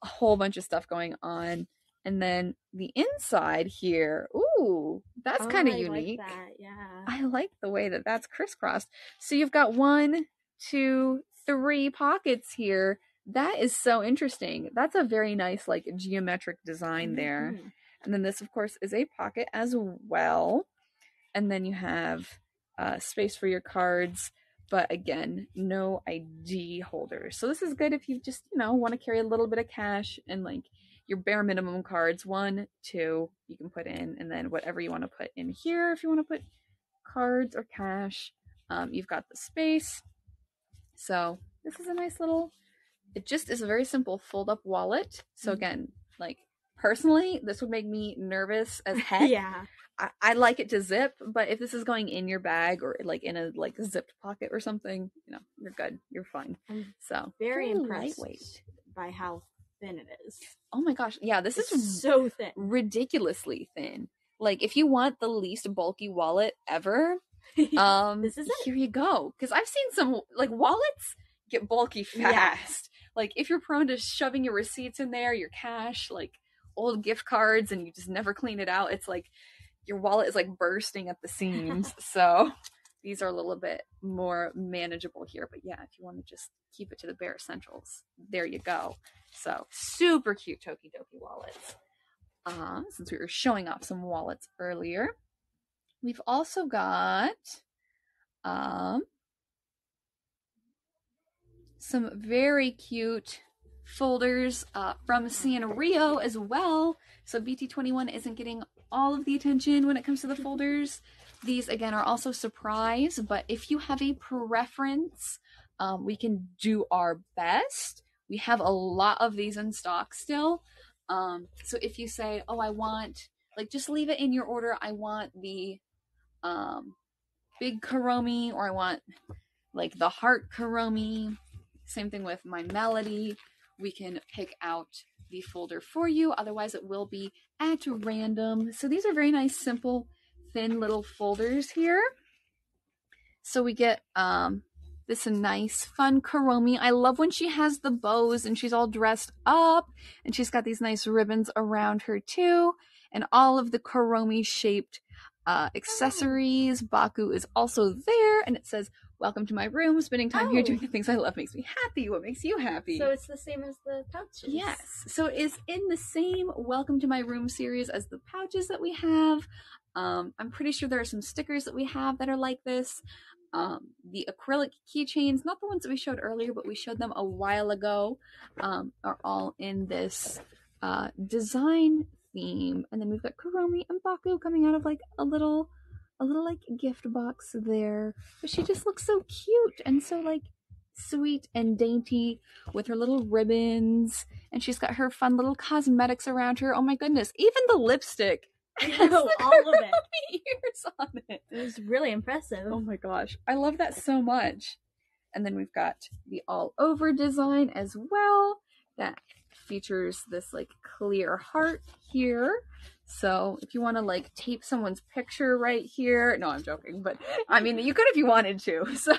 a whole bunch of stuff going on. And then the inside here, ooh, that's Oh, kind of like unique. that, Yeah. I like the way that that's crisscrossed. So you've got one, two, three pockets here. That is so interesting. That's a very nice, like, geometric design there. Mhm. And then this, of course, is a pocket as well. And then you have uh, space for your cards, but again, no ID holders. So this is good if you just, you know, want to carry a little bit of cash and like your bare minimum cards. One, two, you can put in, and then whatever you want to put in here. If you want to put cards or cash, um, you've got the space. So this is a nice little. It just is a very simple fold up wallet. So Mhm. again, like personally, this would make me nervous as [LAUGHS] heck. yeah. I, I like it to zip, but if this is going in your bag or like in a like zipped pocket or something, you know, you're good. You're fine. I'm So Very impressed lightweight. by how thin it is. Oh my gosh, yeah, this is is so thin. ridiculously thin. Like if you want the least bulky wallet ever, [LAUGHS] um, This is it. here you go. Because I've seen some like wallets get bulky [LAUGHS] Yeah. fast. Like if you're prone to shoving your receipts in there, your cash, like old gift cards, and you just never clean it out, it's like your wallet is like bursting at the seams. [LAUGHS] so these are a little bit more manageable here. But yeah, if you want to just keep it to the bare essentials, there you go. So super cute Tokidoki wallets. Um, since we were showing off some wallets earlier, we've also got um some very cute folders uh, from Sanrio as well. So BT21 isn't getting all of the attention when it comes to the folders. These again are also surprise, but if you have a preference, um, we can do our best. We have a lot of these in stock still. Um, so if you say, "Oh, I want," like, just leave it in your order. I want the um, big Kuromi, or I want like the heart Kuromi. Same thing with my melody. We can pick out the folder for you. Otherwise, it will be at random. So these are very nice, simple, thin little folders here. So we get um this nice, fun Kuromi. I love when she has the bows and she's all dressed up and she's got these nice ribbons around her too. And all of the Kuromi shaped uh, accessories. Baku is also there and it says, Welcome to my room. Spending time here Oh. doing the things I love makes me happy. What makes you happy? So it's the same as the pouches. Yes. So it is in the same Welcome to My Room series as the pouches that we have. Um, I'm pretty sure there are some stickers that we have that are like this. Um, the acrylic keychains, not the ones that we showed earlier, but we showed them a while ago, um, are all in this uh, design theme. And then we've got Kuromi and Baku coming out of like a little, a little like gift box there. But she just looks so cute and so like sweet and dainty with her little ribbons and she's got her fun little cosmetics around her. Oh my goodness, even the lipstick I [LAUGHS] know, all of it. [LAUGHS] Ears on it. It was really impressive. Oh my gosh, I love that so much. And then we've got the all over design as well that features this like clear heart here. So if you want to like tape someone's picture right here, no, I'm joking, but I mean you could if you wanted to. [LAUGHS] So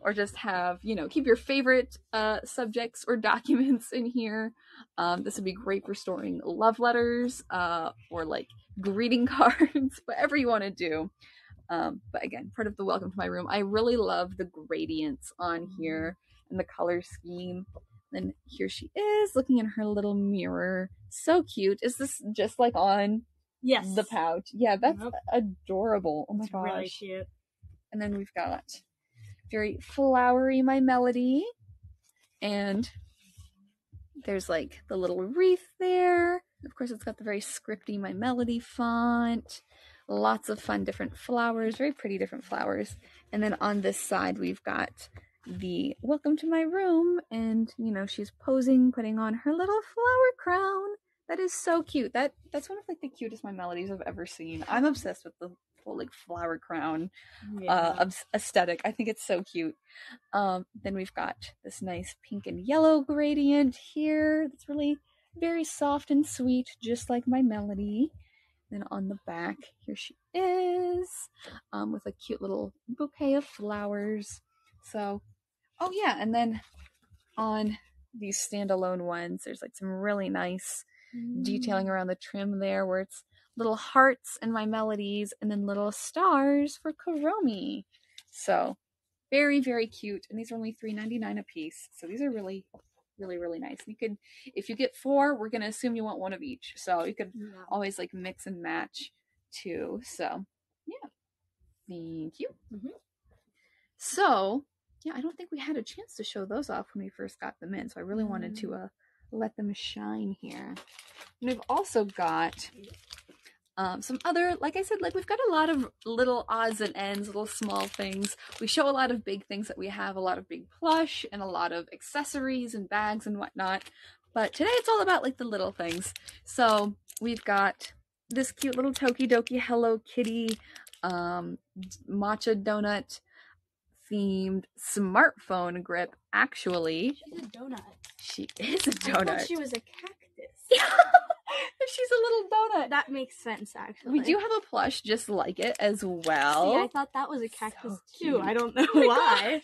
or just have, you know, keep your favorite uh subjects or [LAUGHS] documents in here. Um this would be great for storing love letters uh or like greeting [LAUGHS] cards, whatever you want to do. Um, but again, part of the welcome to my room. I really love the gradients on here and the color scheme. Then here she is looking in her little mirror. So cute. Is this just like on yes. the pouch? Yeah, that's Yep. adorable. Oh my It's gosh. really cute. And then we've got very flowery my melody. And there's like the little wreath there. of course, it's got the very scripty My Melody font. Lots of fun different flowers, very pretty different flowers. And then on this side, we've got the welcome to my room. And, you know, she's posing, putting on her little flower crown. That is so cute. That That's one of like the cutest My Melodies I've ever seen. I'm obsessed with the whole like flower crown uh, aesthetic. I think it's so cute. Um, then we've got this nice pink and yellow gradient here. That's really very soft and sweet, just like my melody. Then on the back, here she is, um, with a cute little bouquet of flowers. So, oh yeah, and then on these standalone ones, there's like some really nice mm. detailing around the trim there, where it's little hearts and my melodies, and then little stars for Kuromi. So, very very cute, and these are only $3.99 a piece. So these are really really really nice you could if you get four we're going to assume you want one of each so you could yeah. always like mix and match too so yeah thank you mm-hmm. So yeah i don't think we had a chance to show those off when we first got them in so i really mm. wanted to mm. uh let them shine here and we've also got um, some other, like I said, like we've got a lot of little odds and ends, little small things. We show a lot of big things that we have, a lot of big plush and a lot of accessories and bags and whatnot. But today it's all about like the little things. So we've got this cute little Tokidoki Hello Kitty um, matcha donut themed smartphone grip. Actually, she's a donut. She is a donut. I thought she was a cactus. [LAUGHS] [LAUGHS] She's a little donut. That makes sense, actually. We do have a plush just like it as well. See, I thought that was a cactus so too. I don't [LAUGHS] oh know oh why.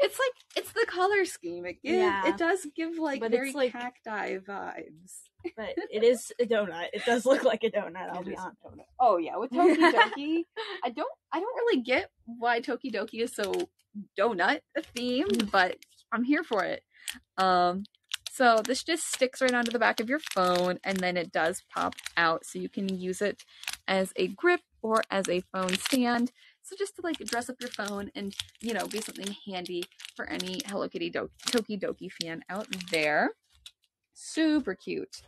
it's like it's the color scheme. It gives, yeah. it does give like but very like, cacti vibes. But it is a donut. It does look like a donut. I'll it be honest. Donut. Oh yeah, with Tokidoki, I don't I don't really get why Tokidoki is so donut themed, but I'm here for it. Um, so this just sticks right onto the back of your phone and then it does pop out so you can use it as a grip or as a phone stand. So just to like dress up your phone and, you know, be something handy for any Hello Kitty Do- Tokidoki fan out there. Super cute.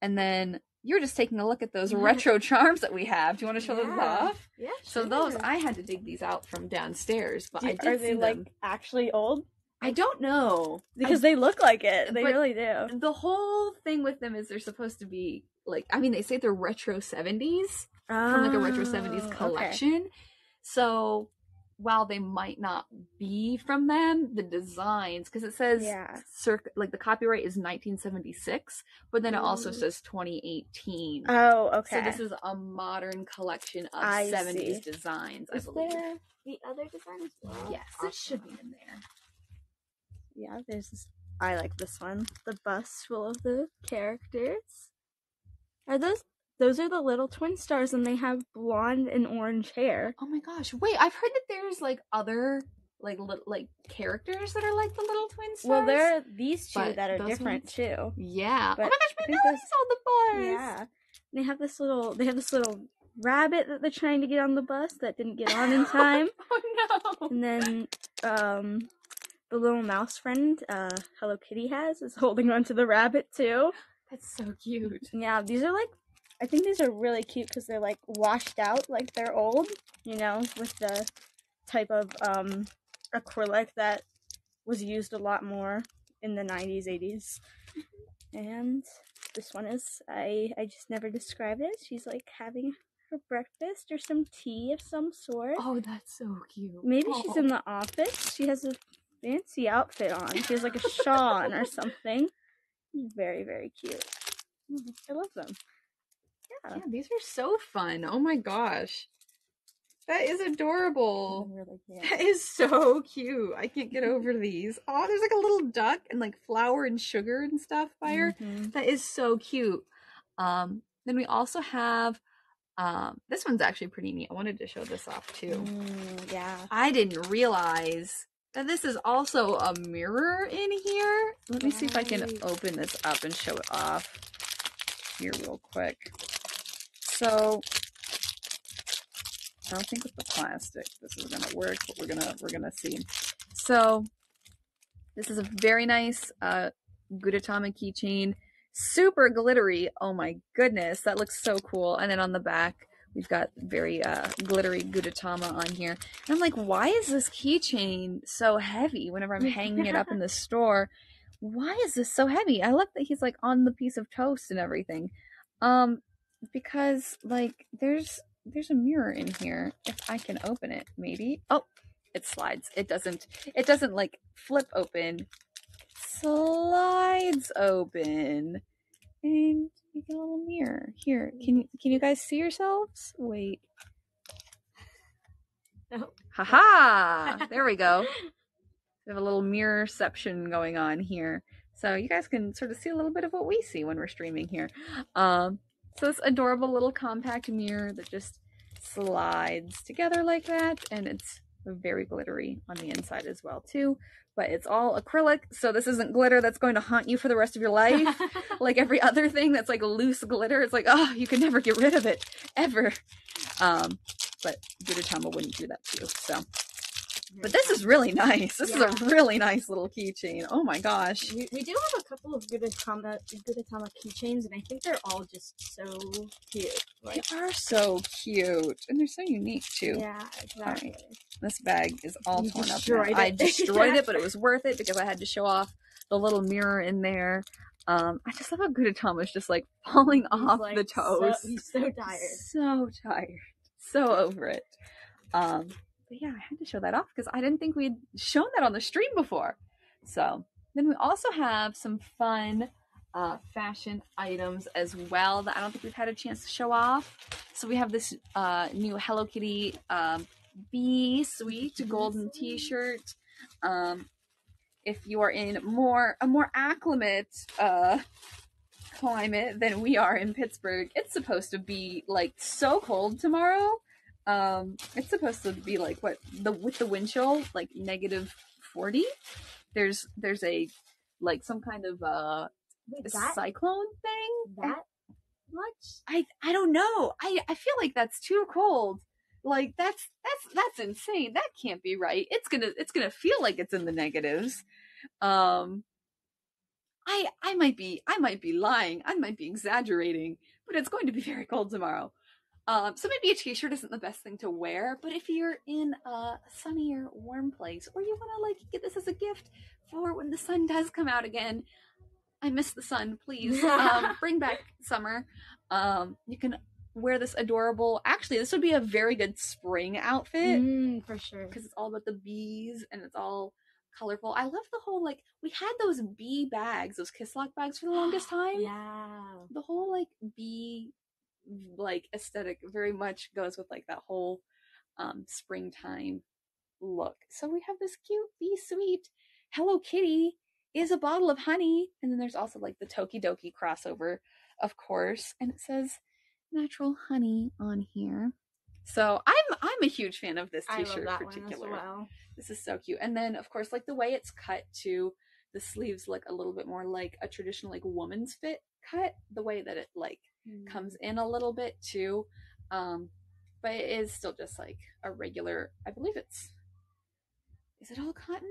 And then you're just taking a look at those retro charms that we have. Do you want to show yeah. those off? Yeah. So those I had to dig these out from downstairs, but I did are they like actually old? I don't know because I, they look like it. They really do. The whole thing with them is they're supposed to be like I mean they say they're retro 70s oh, from like a retro 70s collection. Okay. So while they might not be from them, the designs because it says yeah. circa like the copyright is 1976, but then it also mm. says 2018. Oh, okay. So this is a modern collection of I 70s see. designs. Is I believe. there the other designs? Well? Yes, awesome. it should be in there yeah, there's this. I like this one. The bus full of the characters. Are those those are the little twin stars and they have blonde and orange hair. Oh my gosh. Wait, I've heard that there's like other like li- like characters that are like the little twin stars. Well, there are these two but that are different ones? too. Yeah. But oh my gosh, my Melody's on the bus. Yeah. They have this little they have this little rabbit that they're trying to get on the bus that didn't get on in [LAUGHS] time. oh [LAUGHS] no. And then um the little mouse friend uh, Hello Kitty has is [LAUGHS] holding onto the rabbit too. That's so cute. Yeah, these are like, I think these are really cute because they're like washed out, like they're old, you know, with the type of um, acrylic that was used a lot more in the 90s, 80s. And this one is, I, I just never described it. She's like having her breakfast or some tea of some sort. Oh, that's so cute. Maybe she's in the office. She has a fancy outfit on. She has like a shawl on or [LAUGHS] something. Very, very cute. I love them. Yeah. yeah, these are so fun. Oh my gosh. That is adorable. Really that is so cute. I can't get over these. Oh, there's like a little duck and like flour and sugar and stuff by her. Mm-hmm. That is so cute. Um, then we also have um, this one's actually pretty neat. I wanted to show this off too. Mm, yeah. I didn't realize that this is also a mirror in here. Let me see if I can open this up and show it off here real quick. So I don't think with the plastic this is gonna work, but we're gonna we're gonna see. So this is a very nice uh Gudetama keychain. super glittery. Oh my goodness, that looks so cool. And then on the back, we've got very uh, glittery Gudetama on here. And I'm like, why is this keychain so heavy whenever I'm hanging it up in [LAUGHS] the store? Why is this so heavy? I love that he's like on the piece of toast and everything. Um, because like there's there's a mirror in here. If I can open it, maybe. Oh, it slides. It doesn't. It doesn't like flip open. Slides open, and you get a little mirror here. Can can you guys see yourselves? Wait. [LAUGHS] No. Haha! there we go. [LAUGHS] We have a little mirrorception going on here. So you guys can sort of see a little bit of what we see when we're streaming here. Um, so this adorable little compact mirror that just slides together like that, and it's very glittery on the inside as well too. But it's all acrylic, so this isn't glitter that's going to haunt you for the rest of your life. [LAUGHS] like every other thing that's like loose glitter, it's like oh, you can never get rid of it ever. Um, but Gudetama wouldn't do that to you. So, but this is really nice. This Yeah. is a really nice little keychain. Oh my gosh. We, we do have a couple of Gudetama, Gudetama keychains, and I think they're all just so cute. They are so cute and they're so unique too. yeah, exactly. This bag is all You torn up. now. I [LAUGHS] destroyed it, but it was worth it because I had to show off the little mirror in there. Um, I just love how Gudetama is just like [LAUGHS] falling He's, off like, the toes. So, he's so tired. So tired. So over it. Um, but yeah, I had to show that off because I didn't think we'd shown that on the stream before. So then we also have some fun uh, fashion items as well that I don't think we've had a chance to show off. So we have this uh, new Hello Kitty um, Bee Sweet golden T-shirt. Um, if you are in more a more acclimate uh, climate than we are in Pittsburgh, it's supposed to be like so cold tomorrow. Um, it's supposed to be like what the with the wind chill like negative forty. There's there's a like some kind of uh Wait, that, cyclone thing. that much? I I don't know. I I feel like that's too cold. Like that's that's that's insane. That can't be right. It's gonna it's gonna feel like it's in the negatives. Um I I might be I might be lying. I might be exaggerating, but it's going to be [LAUGHS] very cold tomorrow. Um, so maybe a t-shirt isn't the best thing to wear, but if you're in a sunnier, warm place, or you want to like get this as a gift for when the sun does come out again, I miss the sun. Please [LAUGHS] um, bring back summer. Um, you can wear this adorable. Actually, this would be a very good spring outfit Mm, for sure. because it's all about the bees and it's all colorful. I love the whole like we had those bee bags, those kiss lock bags for the longest [GASPS] time. Yeah. The whole like bee like aesthetic very much goes with like that whole um springtime look. So we have this cute bee sweet Hello Kitty is a bottle of honey and then there's also like the Tokidoki crossover of course and it says natural honey on here. So I'm I'm a huge fan of this t-shirt that particular. as well. This is so cute. And then of course like the way it's cut to the sleeves look a little bit more like a traditional like woman's fit cut, the way that it like comes in a little bit too. Um but it is still just like a regular I believe it's is it all cotton?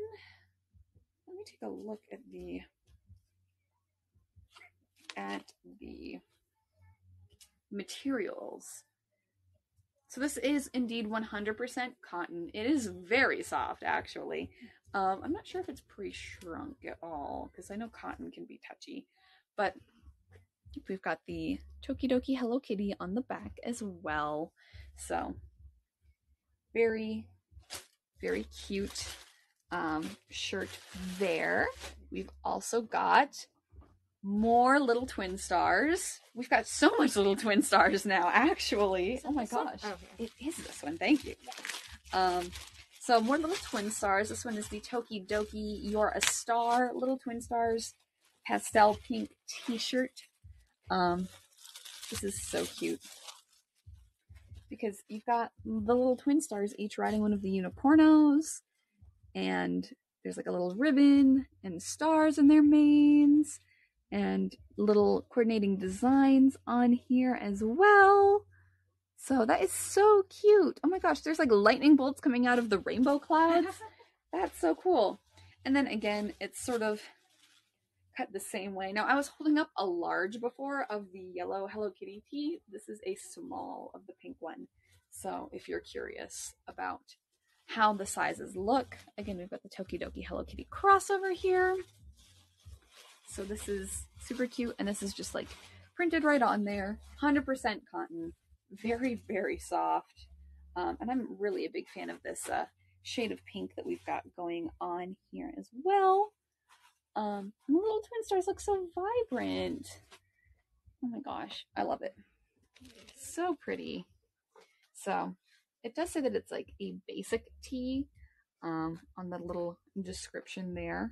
Let me take a look at the at the materials. So this is indeed 100% cotton. It is very soft, actually. Um, I'm not sure if it's pre-shrunk at all because I know cotton can be touchy, but we've got the Tokidoki Hello Kitty on the back as well. So very, very cute um, shirt there. We've also got more little twin stars. We've got so much little twin stars now, actually. Oh my gosh. Oh, It is this one. Thank you. Um, so more little twin stars. This one is the Tokidoki You're a Star little twin stars pastel pink t-shirt. Um, this is so cute because you've got the little twin stars each riding one of the unicornos, and there's like a little ribbon and stars in their manes, and little coordinating designs on here as well. So that is so cute. Oh my gosh, there's like lightning bolts coming out of the rainbow clouds. [LAUGHS] That's so cool. And then again, it's sort of the same way. Now I was holding up a large before of the yellow Hello Kitty tee. This is a small of the pink one. So if you're curious about how the sizes look, again, we've got the Tokidoki Hello Kitty crossover here. So this is super cute, and this is just like printed right on there, 100% cotton, very, very soft. Um, and I'm really a big fan of this uh, shade of pink that we've got going on here as well. Um, the little twin stars look so vibrant. Oh my gosh, I love it. So pretty. So it does say that it's like a basic tee um, on the little description there.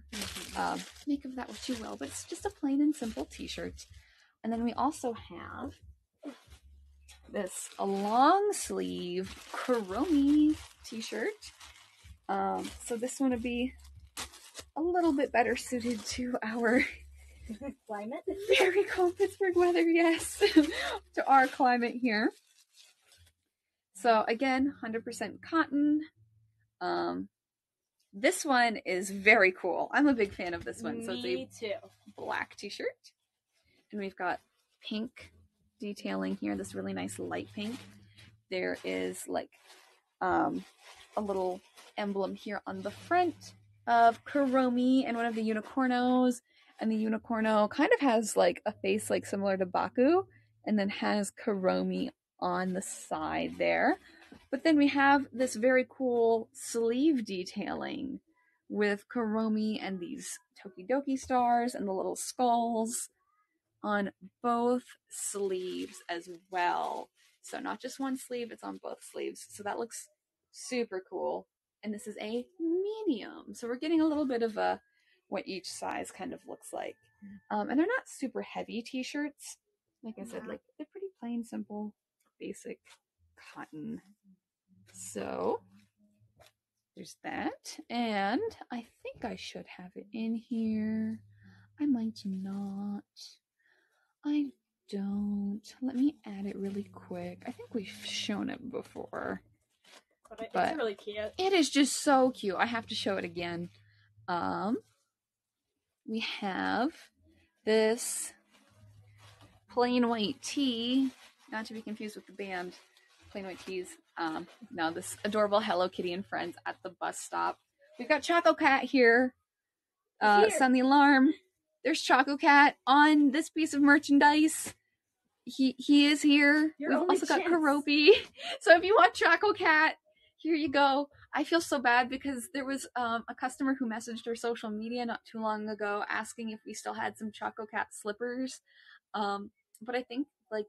Um, make of that what you will, but it's just a plain and simple t-shirt. And then we also have this a long sleeve Kuromi t-shirt. Um, so this one would be a little bit better suited to our [LAUGHS] Climate. very cold Pittsburgh weather, yes, [LAUGHS] to our climate here. So again, 100% cotton. Um, this one is very cool. I'm a big fan of this one. So it's a Me too. black t-shirt and we've got pink detailing here this really nice light pink there is like um a little emblem here on the front of Kuromi and one of the unicornos and the unicorno kind of has like a face like similar to Baku and then has Kuromi on the side there but then we have this very cool sleeve detailing with Kuromi and these Tokidoki stars and the little skulls on both sleeves as well. So not just one sleeve, it's on both sleeves. So that looks super cool. And this is a medium. So we're getting a little bit of a what each size kind of looks like. Um, and they're not super heavy t-shirts. Like I said, like they're pretty plain, simple, basic cotton. So there's that. And I think I should have it in here. I might not. I don't. Let me add it really quick. I think we've shown it before. But, But- it's really cute. It is just so cute. I have to show it again. Um we have this plain white tee, not to be confused with the band plain white tees. Um no, this adorable Hello Kitty and friends at the bus stop. We've got Chococat here. Uh Here. sound the alarm. There's Chococat on this piece of merchandise. He he is here. Your We've also got chance. Keroppi. [LAUGHS] So if you want Chococat, here you go. I feel so bad because there was um, a customer who messaged our social media not too long ago asking if we still had some Chococat slippers. Um, but I think like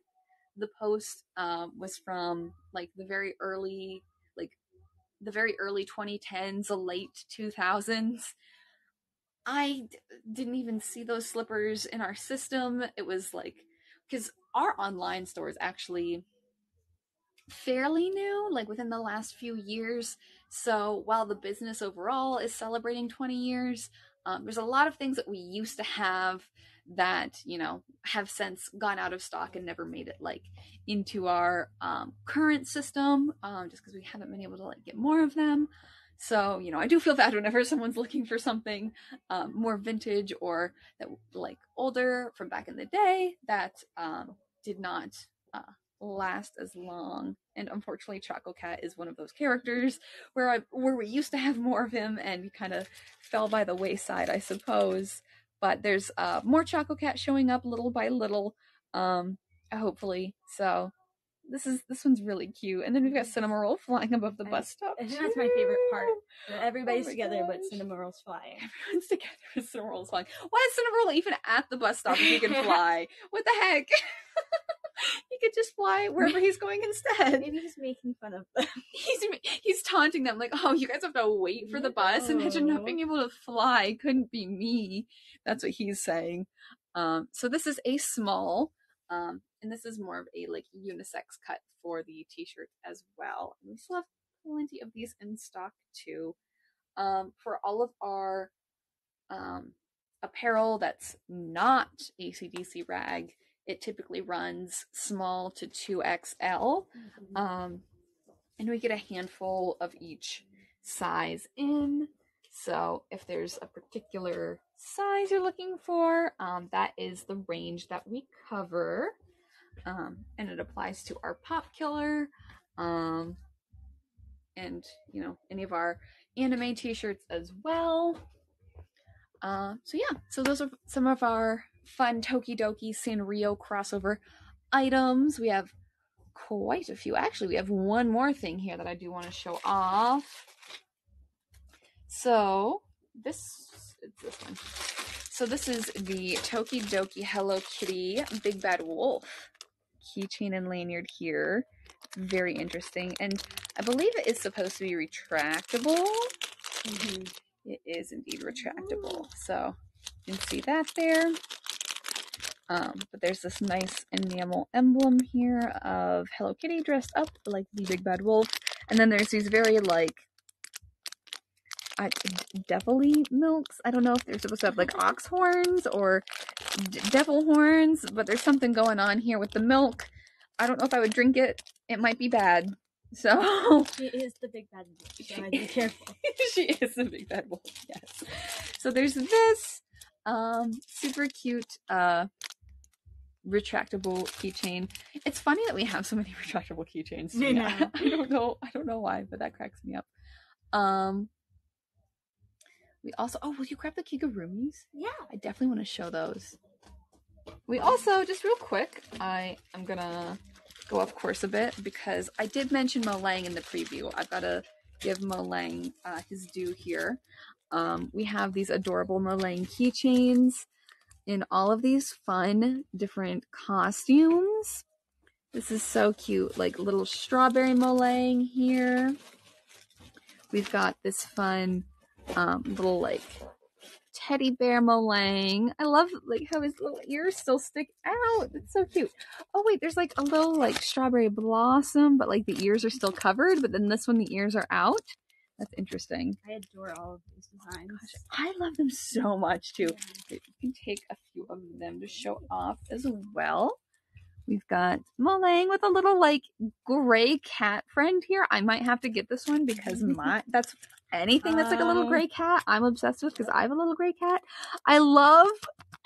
the post um, was from like the very early, like the very early 2010s, the late 2000s. I d- didn't even see those slippers in our system. It was like because our online store is actually fairly new, like within the last few years. So while the business overall is celebrating 20 years, um, there's a lot of things that we used to have that you know have since gone out of stock and never made it like into our um, current system um, just because we haven't been able to like get more of them so you know i do feel bad whenever [LAUGHS] someone's looking for something um, more vintage or that like older from back in the day that um, did not uh, last as long. And unfortunately Chococat is one of those characters where I, where we used to have more of him and he kind of fell by the wayside i suppose. But there's uh, more Chococat showing up little by little um hopefully. So this is this one's really cute. And then we've got Cinnamoroll flying above the bus stop I think that's my favorite part. Everybody's my together, but gosh. Cinnamoroll's flying. everyone's [LAUGHS] together with Cinnamoroll's flying. Why is Cinnamoroll even at the bus stop if he can [LAUGHS] fly? What the heck [LAUGHS] [LAUGHS] he could just fly wherever he's going instead Maybe he's making fun of them. [LAUGHS] he's he's taunting them like, "Oh, you guys have to wait for the bus. [LAUGHS] Imagine not being able to fly. Couldn't be me." That's what he's saying. Um, so this is a small, um, and this is more of a like unisex cut for the t-shirt as well. And we still have plenty of these in stock too. Um, for all of our um, apparel that's not ACDC rag, it typically runs small to 2XL um, and we get a handful of each size in. So if there's a particular size you're looking for, um, that is the range that we cover. Um, and it applies to our pop killer um, and, you know, any of our anime t-shirts as well. Uh, so yeah, so those are some of our fun Tokidoki Sanrio crossover items. We have quite a few. Actually, we have one more thing here that I do want to show off. So this it's this one. So this is the Tokidoki Hello Kitty Big Bad Wolf keychain and lanyard here. Very interesting, and I believe it is supposed to be retractable. Mm-hmm. It is indeed retractable. So you can see that there. Um, but there's this nice enamel emblem here of Hello Kitty dressed up like the Big Bad Wolf. And then there's these very like I, devilly milks. I don't know if they're supposed to have like ox horns or d- devil horns, but there's something going on here with the milk. I don't know if I would drink it. It might be bad. So She is the big bad wolf, so be [LAUGHS] careful. she is the big bad wolf. Yes. So there's this um super cute uh retractable keychain. It's funny that we have so many [LAUGHS] retractable keychains. Know. [LAUGHS] I don't know. I don't know why, but that cracks me up. Um we also oh will you grab the Kigurumis? Yeah. I definitely want to show those. We also, just real quick, I am gonna go off course a bit because I did mention Molang in the preview. I've got to give Molang uh, his due here. Um, we have these adorable Molang keychains in all of these fun different costumes. This is so cute, like little strawberry Molang here. We've got this fun um, little like teddy bear Molang. I love like how his little ears still stick out. It's so cute. Oh wait, there's like a little like strawberry blossom, but like the ears are still covered, but then this one the ears are out. That's interesting. I adore all of these oh designs. I love them so much too. You can take a few of them to show off as well. We've got Molang with a little like gray cat friend here. I might have to get this one because [LAUGHS] my that's anything that's like a little Oh. gray cat I'm obsessed with because I have a little gray cat. I love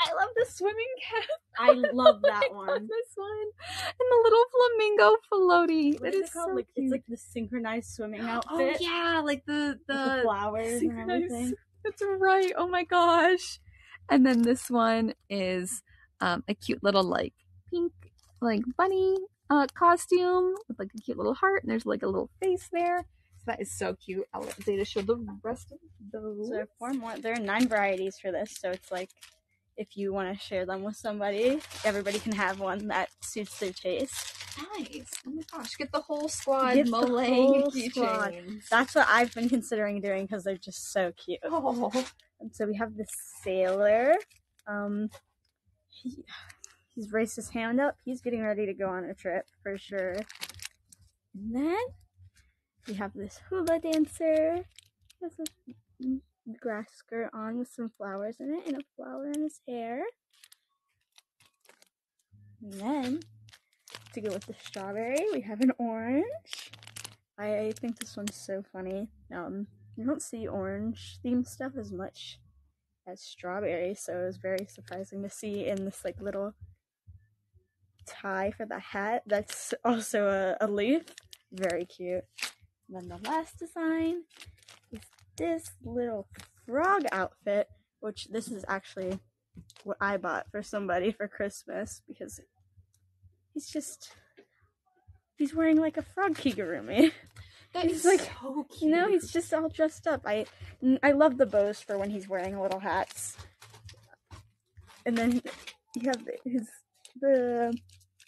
I love the swimming cat. I love [LAUGHS] that I love one. this one. And the little flamingo floaty. What is is it called? so like cute. it's like the synchronized swimming [GASPS] outfit. oh yeah, like the the, the flowers and everything. [LAUGHS] That's right. Oh my gosh. And then this one is um, a cute little like pink like bunny uh, costume with like a cute little heart, and there's like a little face there. So that is so cute. I'll let Zeta show the rest of those. So there are four more. There are nine varieties for this, so it's like if you want to share them with somebody, everybody can have one that suits their taste. nice. Oh my gosh, get the whole squad. Get the whole keychains. squad. That's what I've been considering doing because they're just so cute. Oh, And so we have the sailor. Um, he, he's raised his hand up. He's getting ready to go on a trip for sure. And then we have this hula dancer. He has a grass skirt on with some flowers in it and a flower in his hair. And then to go with the strawberry, we have an orange. I think this one's so funny. Um, you don't see orange themed stuff as much as strawberry, so it was very surprising to see in this like little tie for the hat. That's [LAUGHS] also a, a leaf. Very cute. And then the last design is this little frog outfit, which this is actually what I bought for somebody for Christmas because he's just he's wearing like a frog kigurumi. [LAUGHS] that He's is like- so cute. You know, he's just all dressed up. I I love the bows for when he's wearing little hats. And then you have his the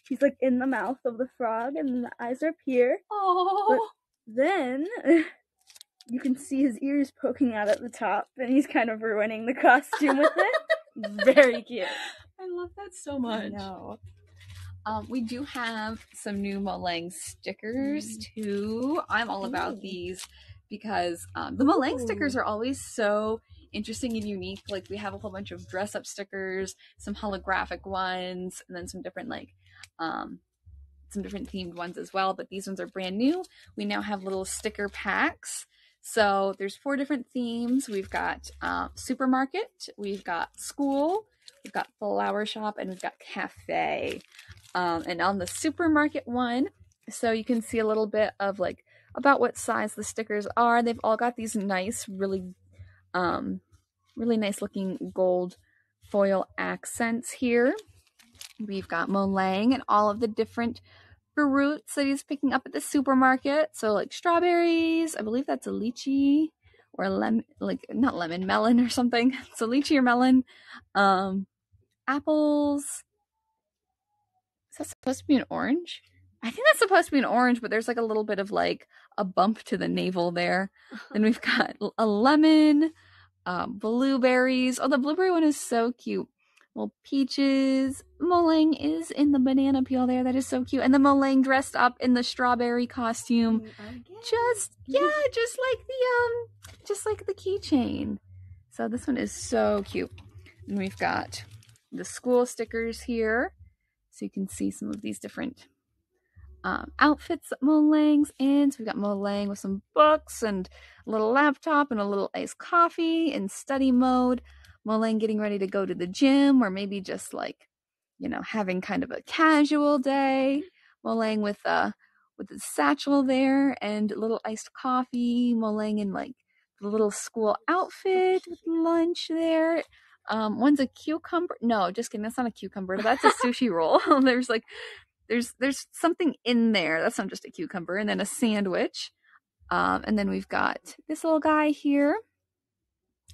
he's like in the mouth of the frog, and the eyes are up here. Oh, Then [LAUGHS] you can see his ears poking out at the top, and he's kind of ruining the costume with it. [LAUGHS] Very cute. I love that so much. know. Um, we do have some new Molang stickers too. I'm all about Ooh. these because um, the Molang Ooh. stickers are always so interesting and unique. Like we have a whole bunch of dress up stickers, some holographic ones, and then some different like um, some different themed ones as well. But these ones are brand new. We now have little sticker packs. So there's four different themes. We've got uh, supermarket, we've got school, we've got flower shop, and we've got cafe. Um, and on the supermarket one, so you can see a little bit of like about what size the stickers are. They've all got these nice, really, um, really nice looking gold foil accents here. We've got Molang and all of the different fruits that he's picking up at the supermarket. So like strawberries, I believe that's a lychee or lemon, like not lemon, melon or something. [LAUGHS] So lychee or melon. Um, apples. Is that supposed to be an orange? I think that's supposed to be an orange, but there's like a little bit of like a bump to the navel there. then we've got a lemon, um, blueberries. Oh, the blueberry one is so cute. Well, peaches. Molang is in the banana peel there. That is so cute. And the Molang dressed up in the strawberry costume. Just yeah, just like the um just like the keychain. So this one is so cute. And we've got the school stickers here. So you can see some of these different um, outfits that Molang's in. So we've got Molang with some books and a little laptop and a little iced coffee in study mode. Molang getting ready to go to the gym or maybe just like, you know, having kind of a casual day. Molang with a with the satchel there and a little iced coffee. Molang in like the little school outfit with lunch there. Um, one's a cucumber. No, just kidding. That's not a cucumber. That's a sushi roll. [LAUGHS] there's like, there's there's something in there. That's not just a cucumber. And then a sandwich. Um, and then we've got this little guy here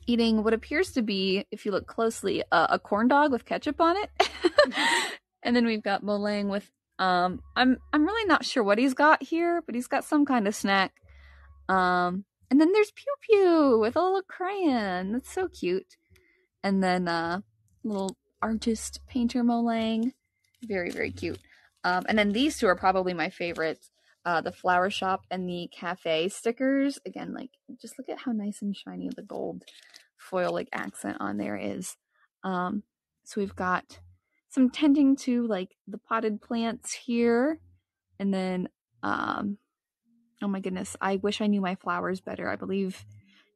eating what appears to be, if you look closely, uh, a corn dog with ketchup on it. [LAUGHS] and then we've got Molang with um I'm I'm really not sure what he's got here, but he's got some kind of snack. Um and then there's Piu Piu with a little crayon. That's so cute. And then uh little artist painter Molang. Very, very cute. Um and then these two are probably my favorites. Uh the flower shop and the cafe stickers. Again, like just look at how nice and shiny the gold foil like accent on there is. Um so we've got some tending to like the potted plants here and then um oh my goodness i wish i knew my flowers better i believe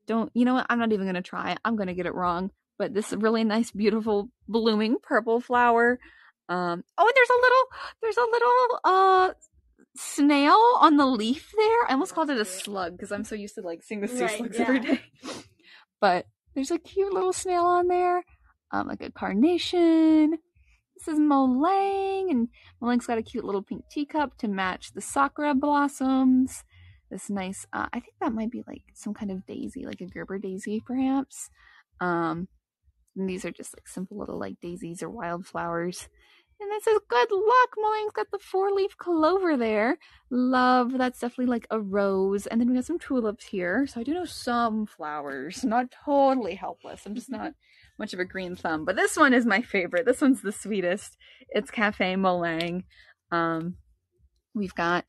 don't you know what i'm not even gonna try i'm gonna get it wrong but this really nice beautiful blooming purple flower um oh and there's a little there's a little uh snail on the leaf there i almost called it a slug because i'm so used to like seeing the sea Right, slugs yeah. every day [LAUGHS] but there's a cute little snail on there um like a carnation this is Molang, and Molang's got a cute little pink teacup to match the sakura blossoms. This nice, uh, I think that might be like some kind of daisy, like a Gerber daisy, perhaps. Um, and these are just like simple little like daisies or wildflowers. And this is good luck. Molang's got the four leaf clover there. Love, that's definitely like a rose. And then we got some tulips here. So I do know some flowers. Not totally helpless. I'm just not [LAUGHS] much of a green thumb. But this one is my favorite. This one's the sweetest. It's Cafe Molang. Um, we've got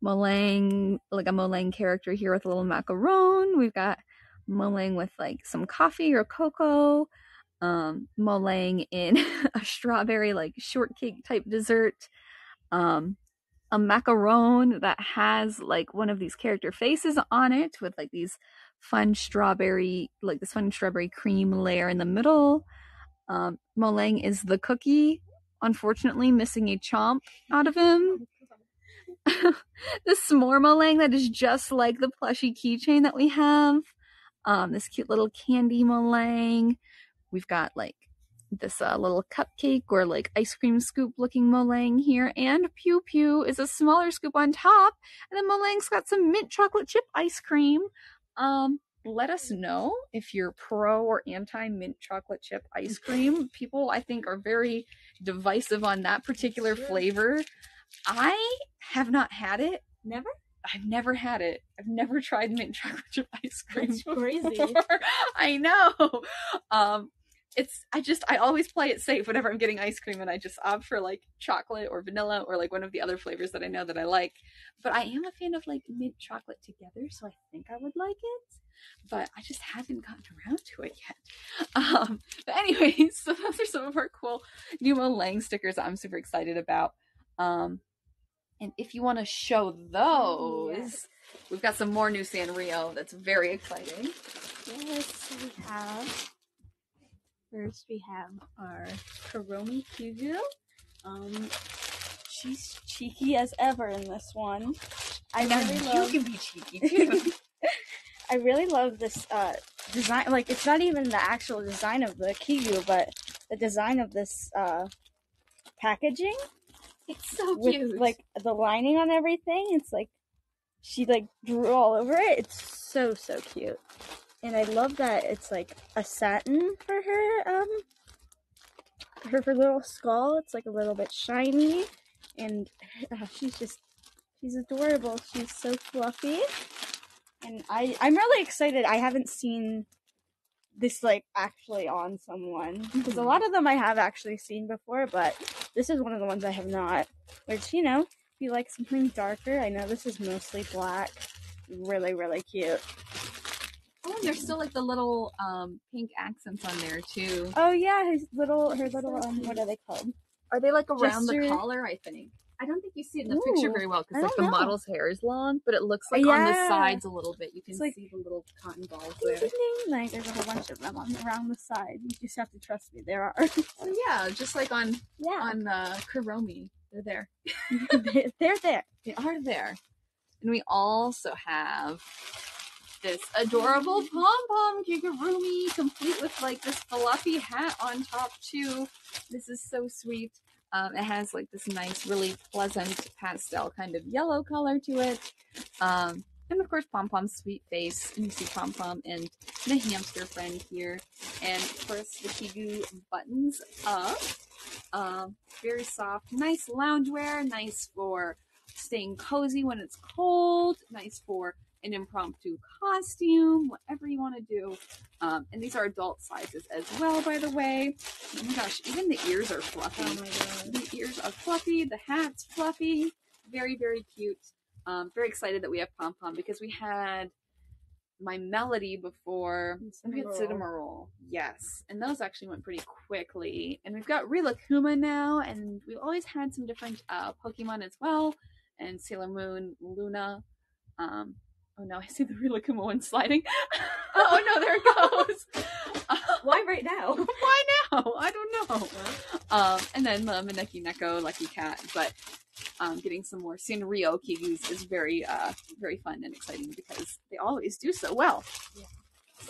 Molang, like a Molang character here with a little macaron. We've got Molang with like some coffee or cocoa. Um, in [LAUGHS] a strawberry like shortcake type dessert. Um, a macaron that has like one of these character faces on it with like these fun strawberry, like this fun strawberry cream layer in the middle. Um, Molang is the cookie, unfortunately missing a chomp out of him. [LAUGHS] the s'more Molang that is just like the plushy keychain that we have. Um, this cute little candy Molang. We've got like this uh, little cupcake or like ice cream scoop looking Molang here, and Piu Piu is a smaller scoop on top, and then Molang's got some mint chocolate chip ice cream. Um, let us know if you're pro or anti mint chocolate chip ice [LAUGHS] cream. People, I think, are very divisive on that particular flavor. I have not had it. Never? I've never had it. I've never tried mint [LAUGHS] chocolate chip ice cream. That's crazy. [LAUGHS] I know. Um, it's I just I always play it safe whenever I'm getting ice cream, and I just opt for like chocolate or vanilla or like one of the other flavors that I know that I like. But I am a fan of like mint chocolate together, so I think I would like it. But I just haven't gotten around to it yet. [LAUGHS] Um, but anyways, [LAUGHS] so those are some of our cool new Molang stickers that I'm super excited about. Um, and if you want to show those, Yes. we've got some more new Sanrio that's very exciting. Yes, we have. First, we have our Kuromi Kigu. Um, she's cheeky as ever in this one. I Now really you love. can be cheeky too. [LAUGHS] I really love this uh, design. Like, it's not even the actual design of the Kigu, but the design of this uh, packaging it's so with cute. like the lining on everything. It's like she like drew all over it. It's so so cute, and I love that it's like a satin for her um her, her little skull. It's like a little bit shiny, and [LAUGHS] uh, she's just she's adorable. She's so fluffy, and I I'm really excited. I haven't seen this like actually on someone because a Mhm. lot of them I have actually seen before, but this is one of the ones I have not. Which you know, if you like something darker, I know this is mostly black. Really, really cute. Oh, and there's still like the little um pink accents on there too. Oh yeah, his little her little um what are they called? Are they like around the collar? I think. I don't think you see it in the picture very well because like the know. model's hair is long, but it looks like on the sides a little bit. You can like- see the little cotton balls there. Like there's a whole bunch of them on around the side. You just have to trust me. There are. [LAUGHS] Oh yeah, just like on yeah, on uh, Kuromi, they're there. [LAUGHS] They're there. They are there. And we also have this adorable pom pom Kigurumi, complete with like this fluffy hat on top too. This is so sweet. Um, it has like this nice, really pleasant pastel kind of yellow color to it. Um, and of course, Pom Pom's sweet face. And you see Pom Pom and the hamster friend here. And of course, the Kigu buttons up. Um, very soft, nice loungewear, nice for staying cozy when it's cold, nice for an impromptu costume, whatever you want to do. Um, and these are adult sizes as well, by the way. Oh my gosh, even the ears are fluffy. Oh my god. The ears are fluffy, the hat's fluffy. Very, very cute. Um, very excited that we have Pom Pom because we had my melody before. And we had Cinnamoroll. Yes. And those actually went pretty quickly. And we've got Rilakuma now, and we've always had some different uh, Pokemon as well. And Sailor Moon, Luna. Um, oh no, I see the Rilakuma one sliding. [LAUGHS] oh no, there it [LAUGHS] goes. [LAUGHS] Why right now? Why now? I don't know. Um, and then the Maneki Neko Lucky Cat, but um, getting some more Sanrio Kigus is very, uh, very fun and exciting because they always do so well.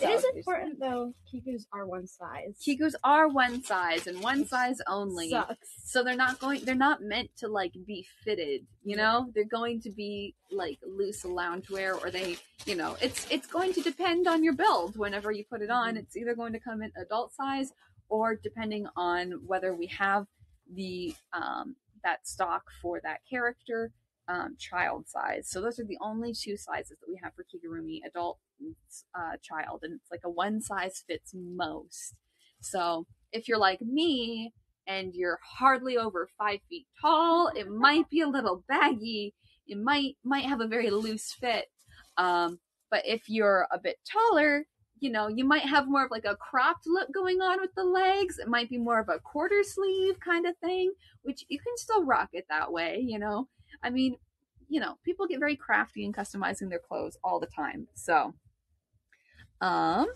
It is important though. Kigus are one size. Kigus are one size and one size only. sucks. So they're not going they're not meant to like be fitted, you know? They're going to be like loose loungewear or they, you know, it's it's going to depend on your build whenever you put it on. Mhm. It's either going to come in adult size or depending on whether we have the um that stock for that character um, child size. So those are the only two sizes that we have for Kigurumi, adult and uh, child, and it's like a one size fits most. So if you're like me and you're hardly over five feet tall, it might be a little baggy. It might might have a very loose fit. Um, but if you're a bit taller, you know, you might have more of like a cropped look going on with the legs. It might be more of a quarter sleeve kind of thing, which you can still rock it that way, you know. I mean, you know, people get very crafty in customizing their clothes all the time. So, um,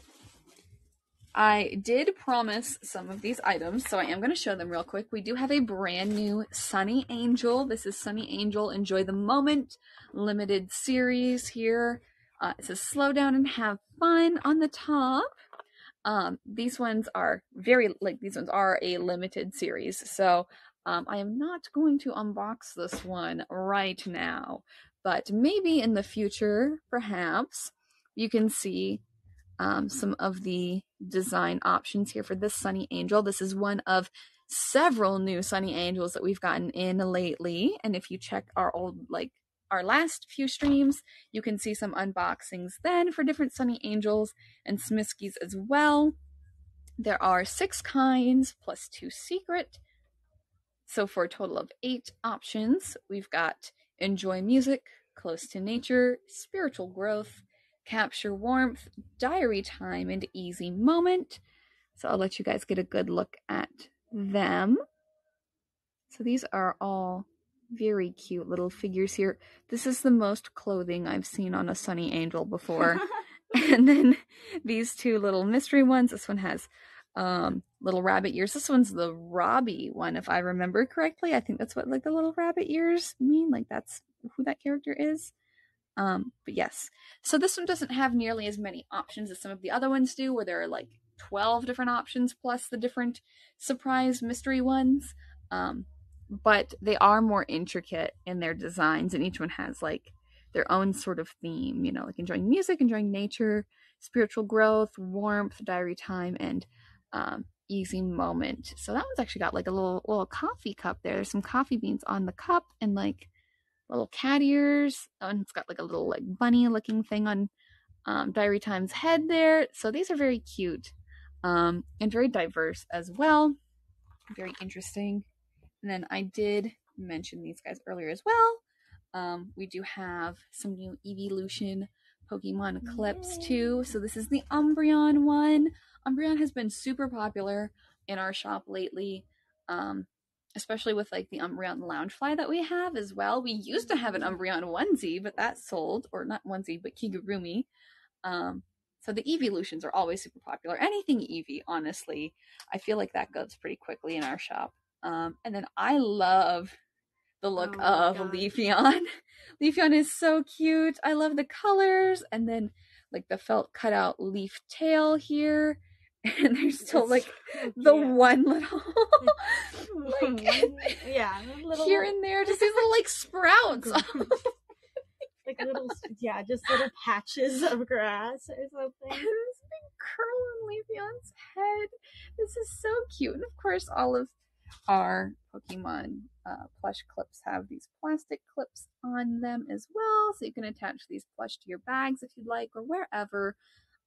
I did promise some of these items, so I am going to show them real quick. We do have a brand new Sunny Angel. This is Sunny Angel Enjoy the Moment limited series here. Uh, it says slow down and have fun on the top. Um, these ones are very like these ones are a limited series, so um, I am not going to unbox this one right now, but maybe in the future, perhaps you can see um, some of the design options here for this Sunny Angel. This is one of several new Sunny Angels that we've gotten in lately, and if you check our old like our last few streams, you can see some unboxings then for different Sunny Angels and Smiskies as well. There are six kinds plus two secret. So for a total of eight options, we've got Enjoy Music, Close to Nature, Spiritual Growth, Capture Warmth, Diary Time, and Easy Moment. So I'll let you guys get a good look at them. So these are all Very cute little figures here. This is the most clothing I've seen on a Sunny Angel before. [LAUGHS] [LAUGHS] and then these two little mystery ones. This one has um little rabbit ears. This one's the Robbie one, if I remember correctly. I think that's what like the little rabbit ears mean. Like that's who that character is. Um, but yes. So this one doesn't have nearly as many options as some of the other ones do, where there are like 12 different options plus the different surprise mystery ones. Um, but they are more intricate in their designs, and each one has like their own sort of theme, you know, like enjoying music, enjoying nature, spiritual growth, warmth, diary time, and um, easy moment. So that one's actually got like a little little coffee cup there. There's some coffee beans on the cup and like little cat ears. Oh, and it's got like a little like bunny looking thing on um, Diary Time's head there. So these are very cute um, and very diverse as well. Very interesting. And then I did mention these guys earlier as well. Um, we do have some new evolution Pokemon clips too. So this is the Umbreon one. Umbreon has been super popular in our shop lately, um, especially with like the Umbreon Loungefly that we have as well. We used to have an Umbreon onesie, but that sold, or not onesie, but Kigurumi. Um, so the evolutions are always super popular. Anything Eevee, honestly, I feel like that goes pretty quickly in our shop. Um, and then I love the look Oh of God. Leafeon. [LAUGHS] Leafeon is so cute. I love the colors, and then like the felt cutout leaf tail here, [LAUGHS] and there's still It's like so [LAUGHS] the one little [LAUGHS] like yeah, little, here and there, just these little like sprouts. like little, yeah, just little patches of grass or and something. this big curl on Leafeon's head. This is so cute. And of course, all of our Pokemon uh, plush clips have these plastic clips on them as well. So you can attach these plush to your bags if you'd like or wherever.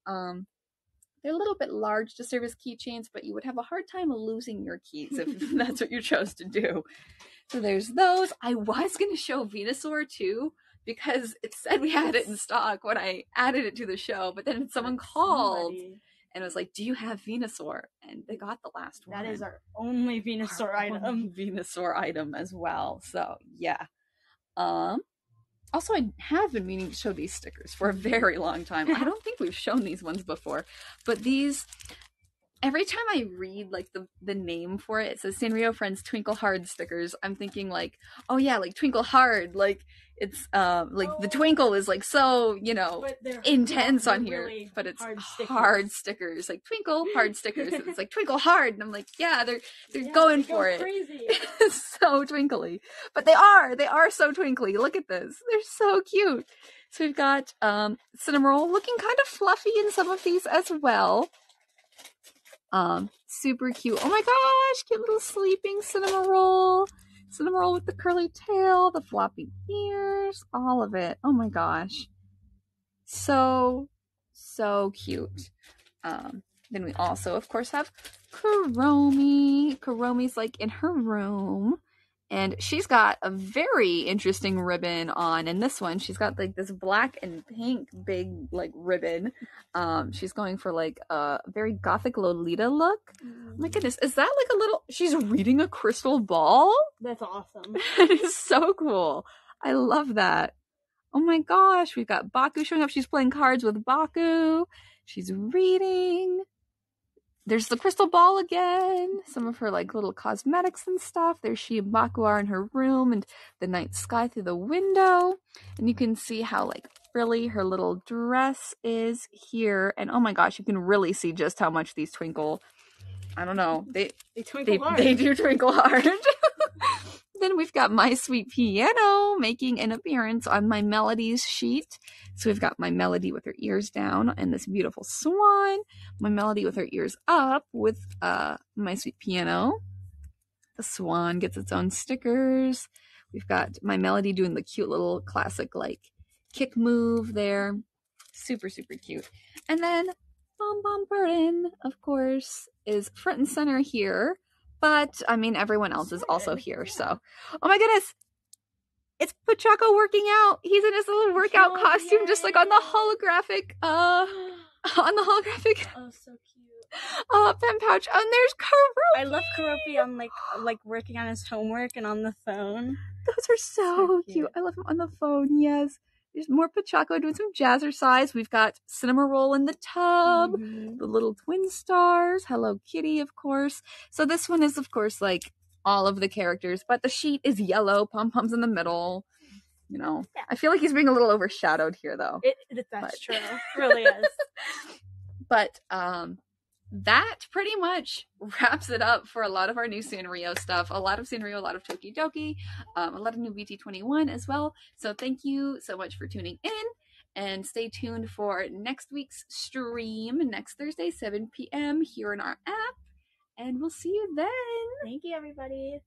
Um, they're a little bit large to serve as keychains, but you would have a hard time losing your keys if [LAUGHS] that's what you chose to do. So there's those. I was going to show Venusaur too because it said we had it in stock when I added it to the show, but then someone called Somebody. and was like, "Do you have Venusaur?" And they got the last one. That is our only Venusaur Our item. only Venusaur item as well. So yeah. Um. Also, I have been meaning to show these stickers for a very long time. I [LAUGHS] don't think we've shown these ones before, but these. Every time I read like the the name for it, it says Sanrio Friends Twinkle Hard stickers. I'm thinking like, oh yeah, like Twinkle Hard, like it's um like the Oh. twinkle is like so you know intense on here, really but it's hard hard stickers. stickers. like twinkle hard [LAUGHS] stickers. it's like twinkle hard, and I'm like, yeah, they're they're Yeah, going they go for it. Crazy. [LAUGHS] so twinkly, but they are they are so twinkly. Look at this, they're so cute. So we've got um Cinnamoroll looking kind of fluffy in some of these as well. Um, super cute. Oh my gosh, cute little sleeping Cinnamoroll. Cinnamoroll with the curly tail, the floppy ears, all of it. Oh my gosh. So, so cute. Um, then we also, of course, have Kuromi. Kuromi's like in her room. And she's got a very interesting ribbon on. In this one, she's got like this black and pink big like ribbon. Um, she's going for like a very gothic Lolita look. Oh my goodness, is that like a little? She's reading a crystal ball. That's awesome. [LAUGHS] That is so cool. I love that. Oh my gosh, we've got Baku showing up. She's playing cards with Baku. She's reading. There's the crystal ball again. Some of her like little cosmetics and stuff. There's she and Baku are in her room and the night sky through the window. And you can see how like frilly her little dress is here. And oh my gosh, you can really see just how much these twinkle. I don't know. They They twinkle they, hard. they do twinkle hard. [LAUGHS] then we've got my sweet piano making an appearance on my melodies sheet. So we've got my melody with her ears down and this beautiful swan, my melody with her ears up with uh my sweet piano. The swan gets its own stickers. We've got my melody doing the cute little classic like kick move there. Super super cute. And then Pom Pom Purin, of course, is front and center here. But I mean, everyone else is also here. So, oh my goodness, it's Pochacco working out. He's in his little workout Oh, costume, just like on the holographic, uh, [LAUGHS] on the holographic oh, so cute. [LAUGHS] uh pen pouch. Oh, and there's Karu. I love Keroppi on like like working on his homework and on the phone. Those are so, So cute. cute. I love him on the phone. Yes. There's more Pochacco doing some jazzercise. We've got Cinnamoroll in the tub, Mhm. the little twin stars, Hello Kitty, of course. So this one is, of course, like all of the characters, but the sheet is yellow, pom poms in the middle. You know, Yeah. I feel like he's being a little overshadowed here, though. It, it, that's But- true. really is. [LAUGHS] but um that pretty much [LAUGHS] wraps it up for a lot of our new Sanrio stuff. A lot of Sanrio, a lot of Tokidoki, um, a lot of new BT21 as well. So thank you so much for tuning in and stay tuned for next week's stream next Thursday, 7 p.m. here in our app. And we'll see you then. Thank you, everybody.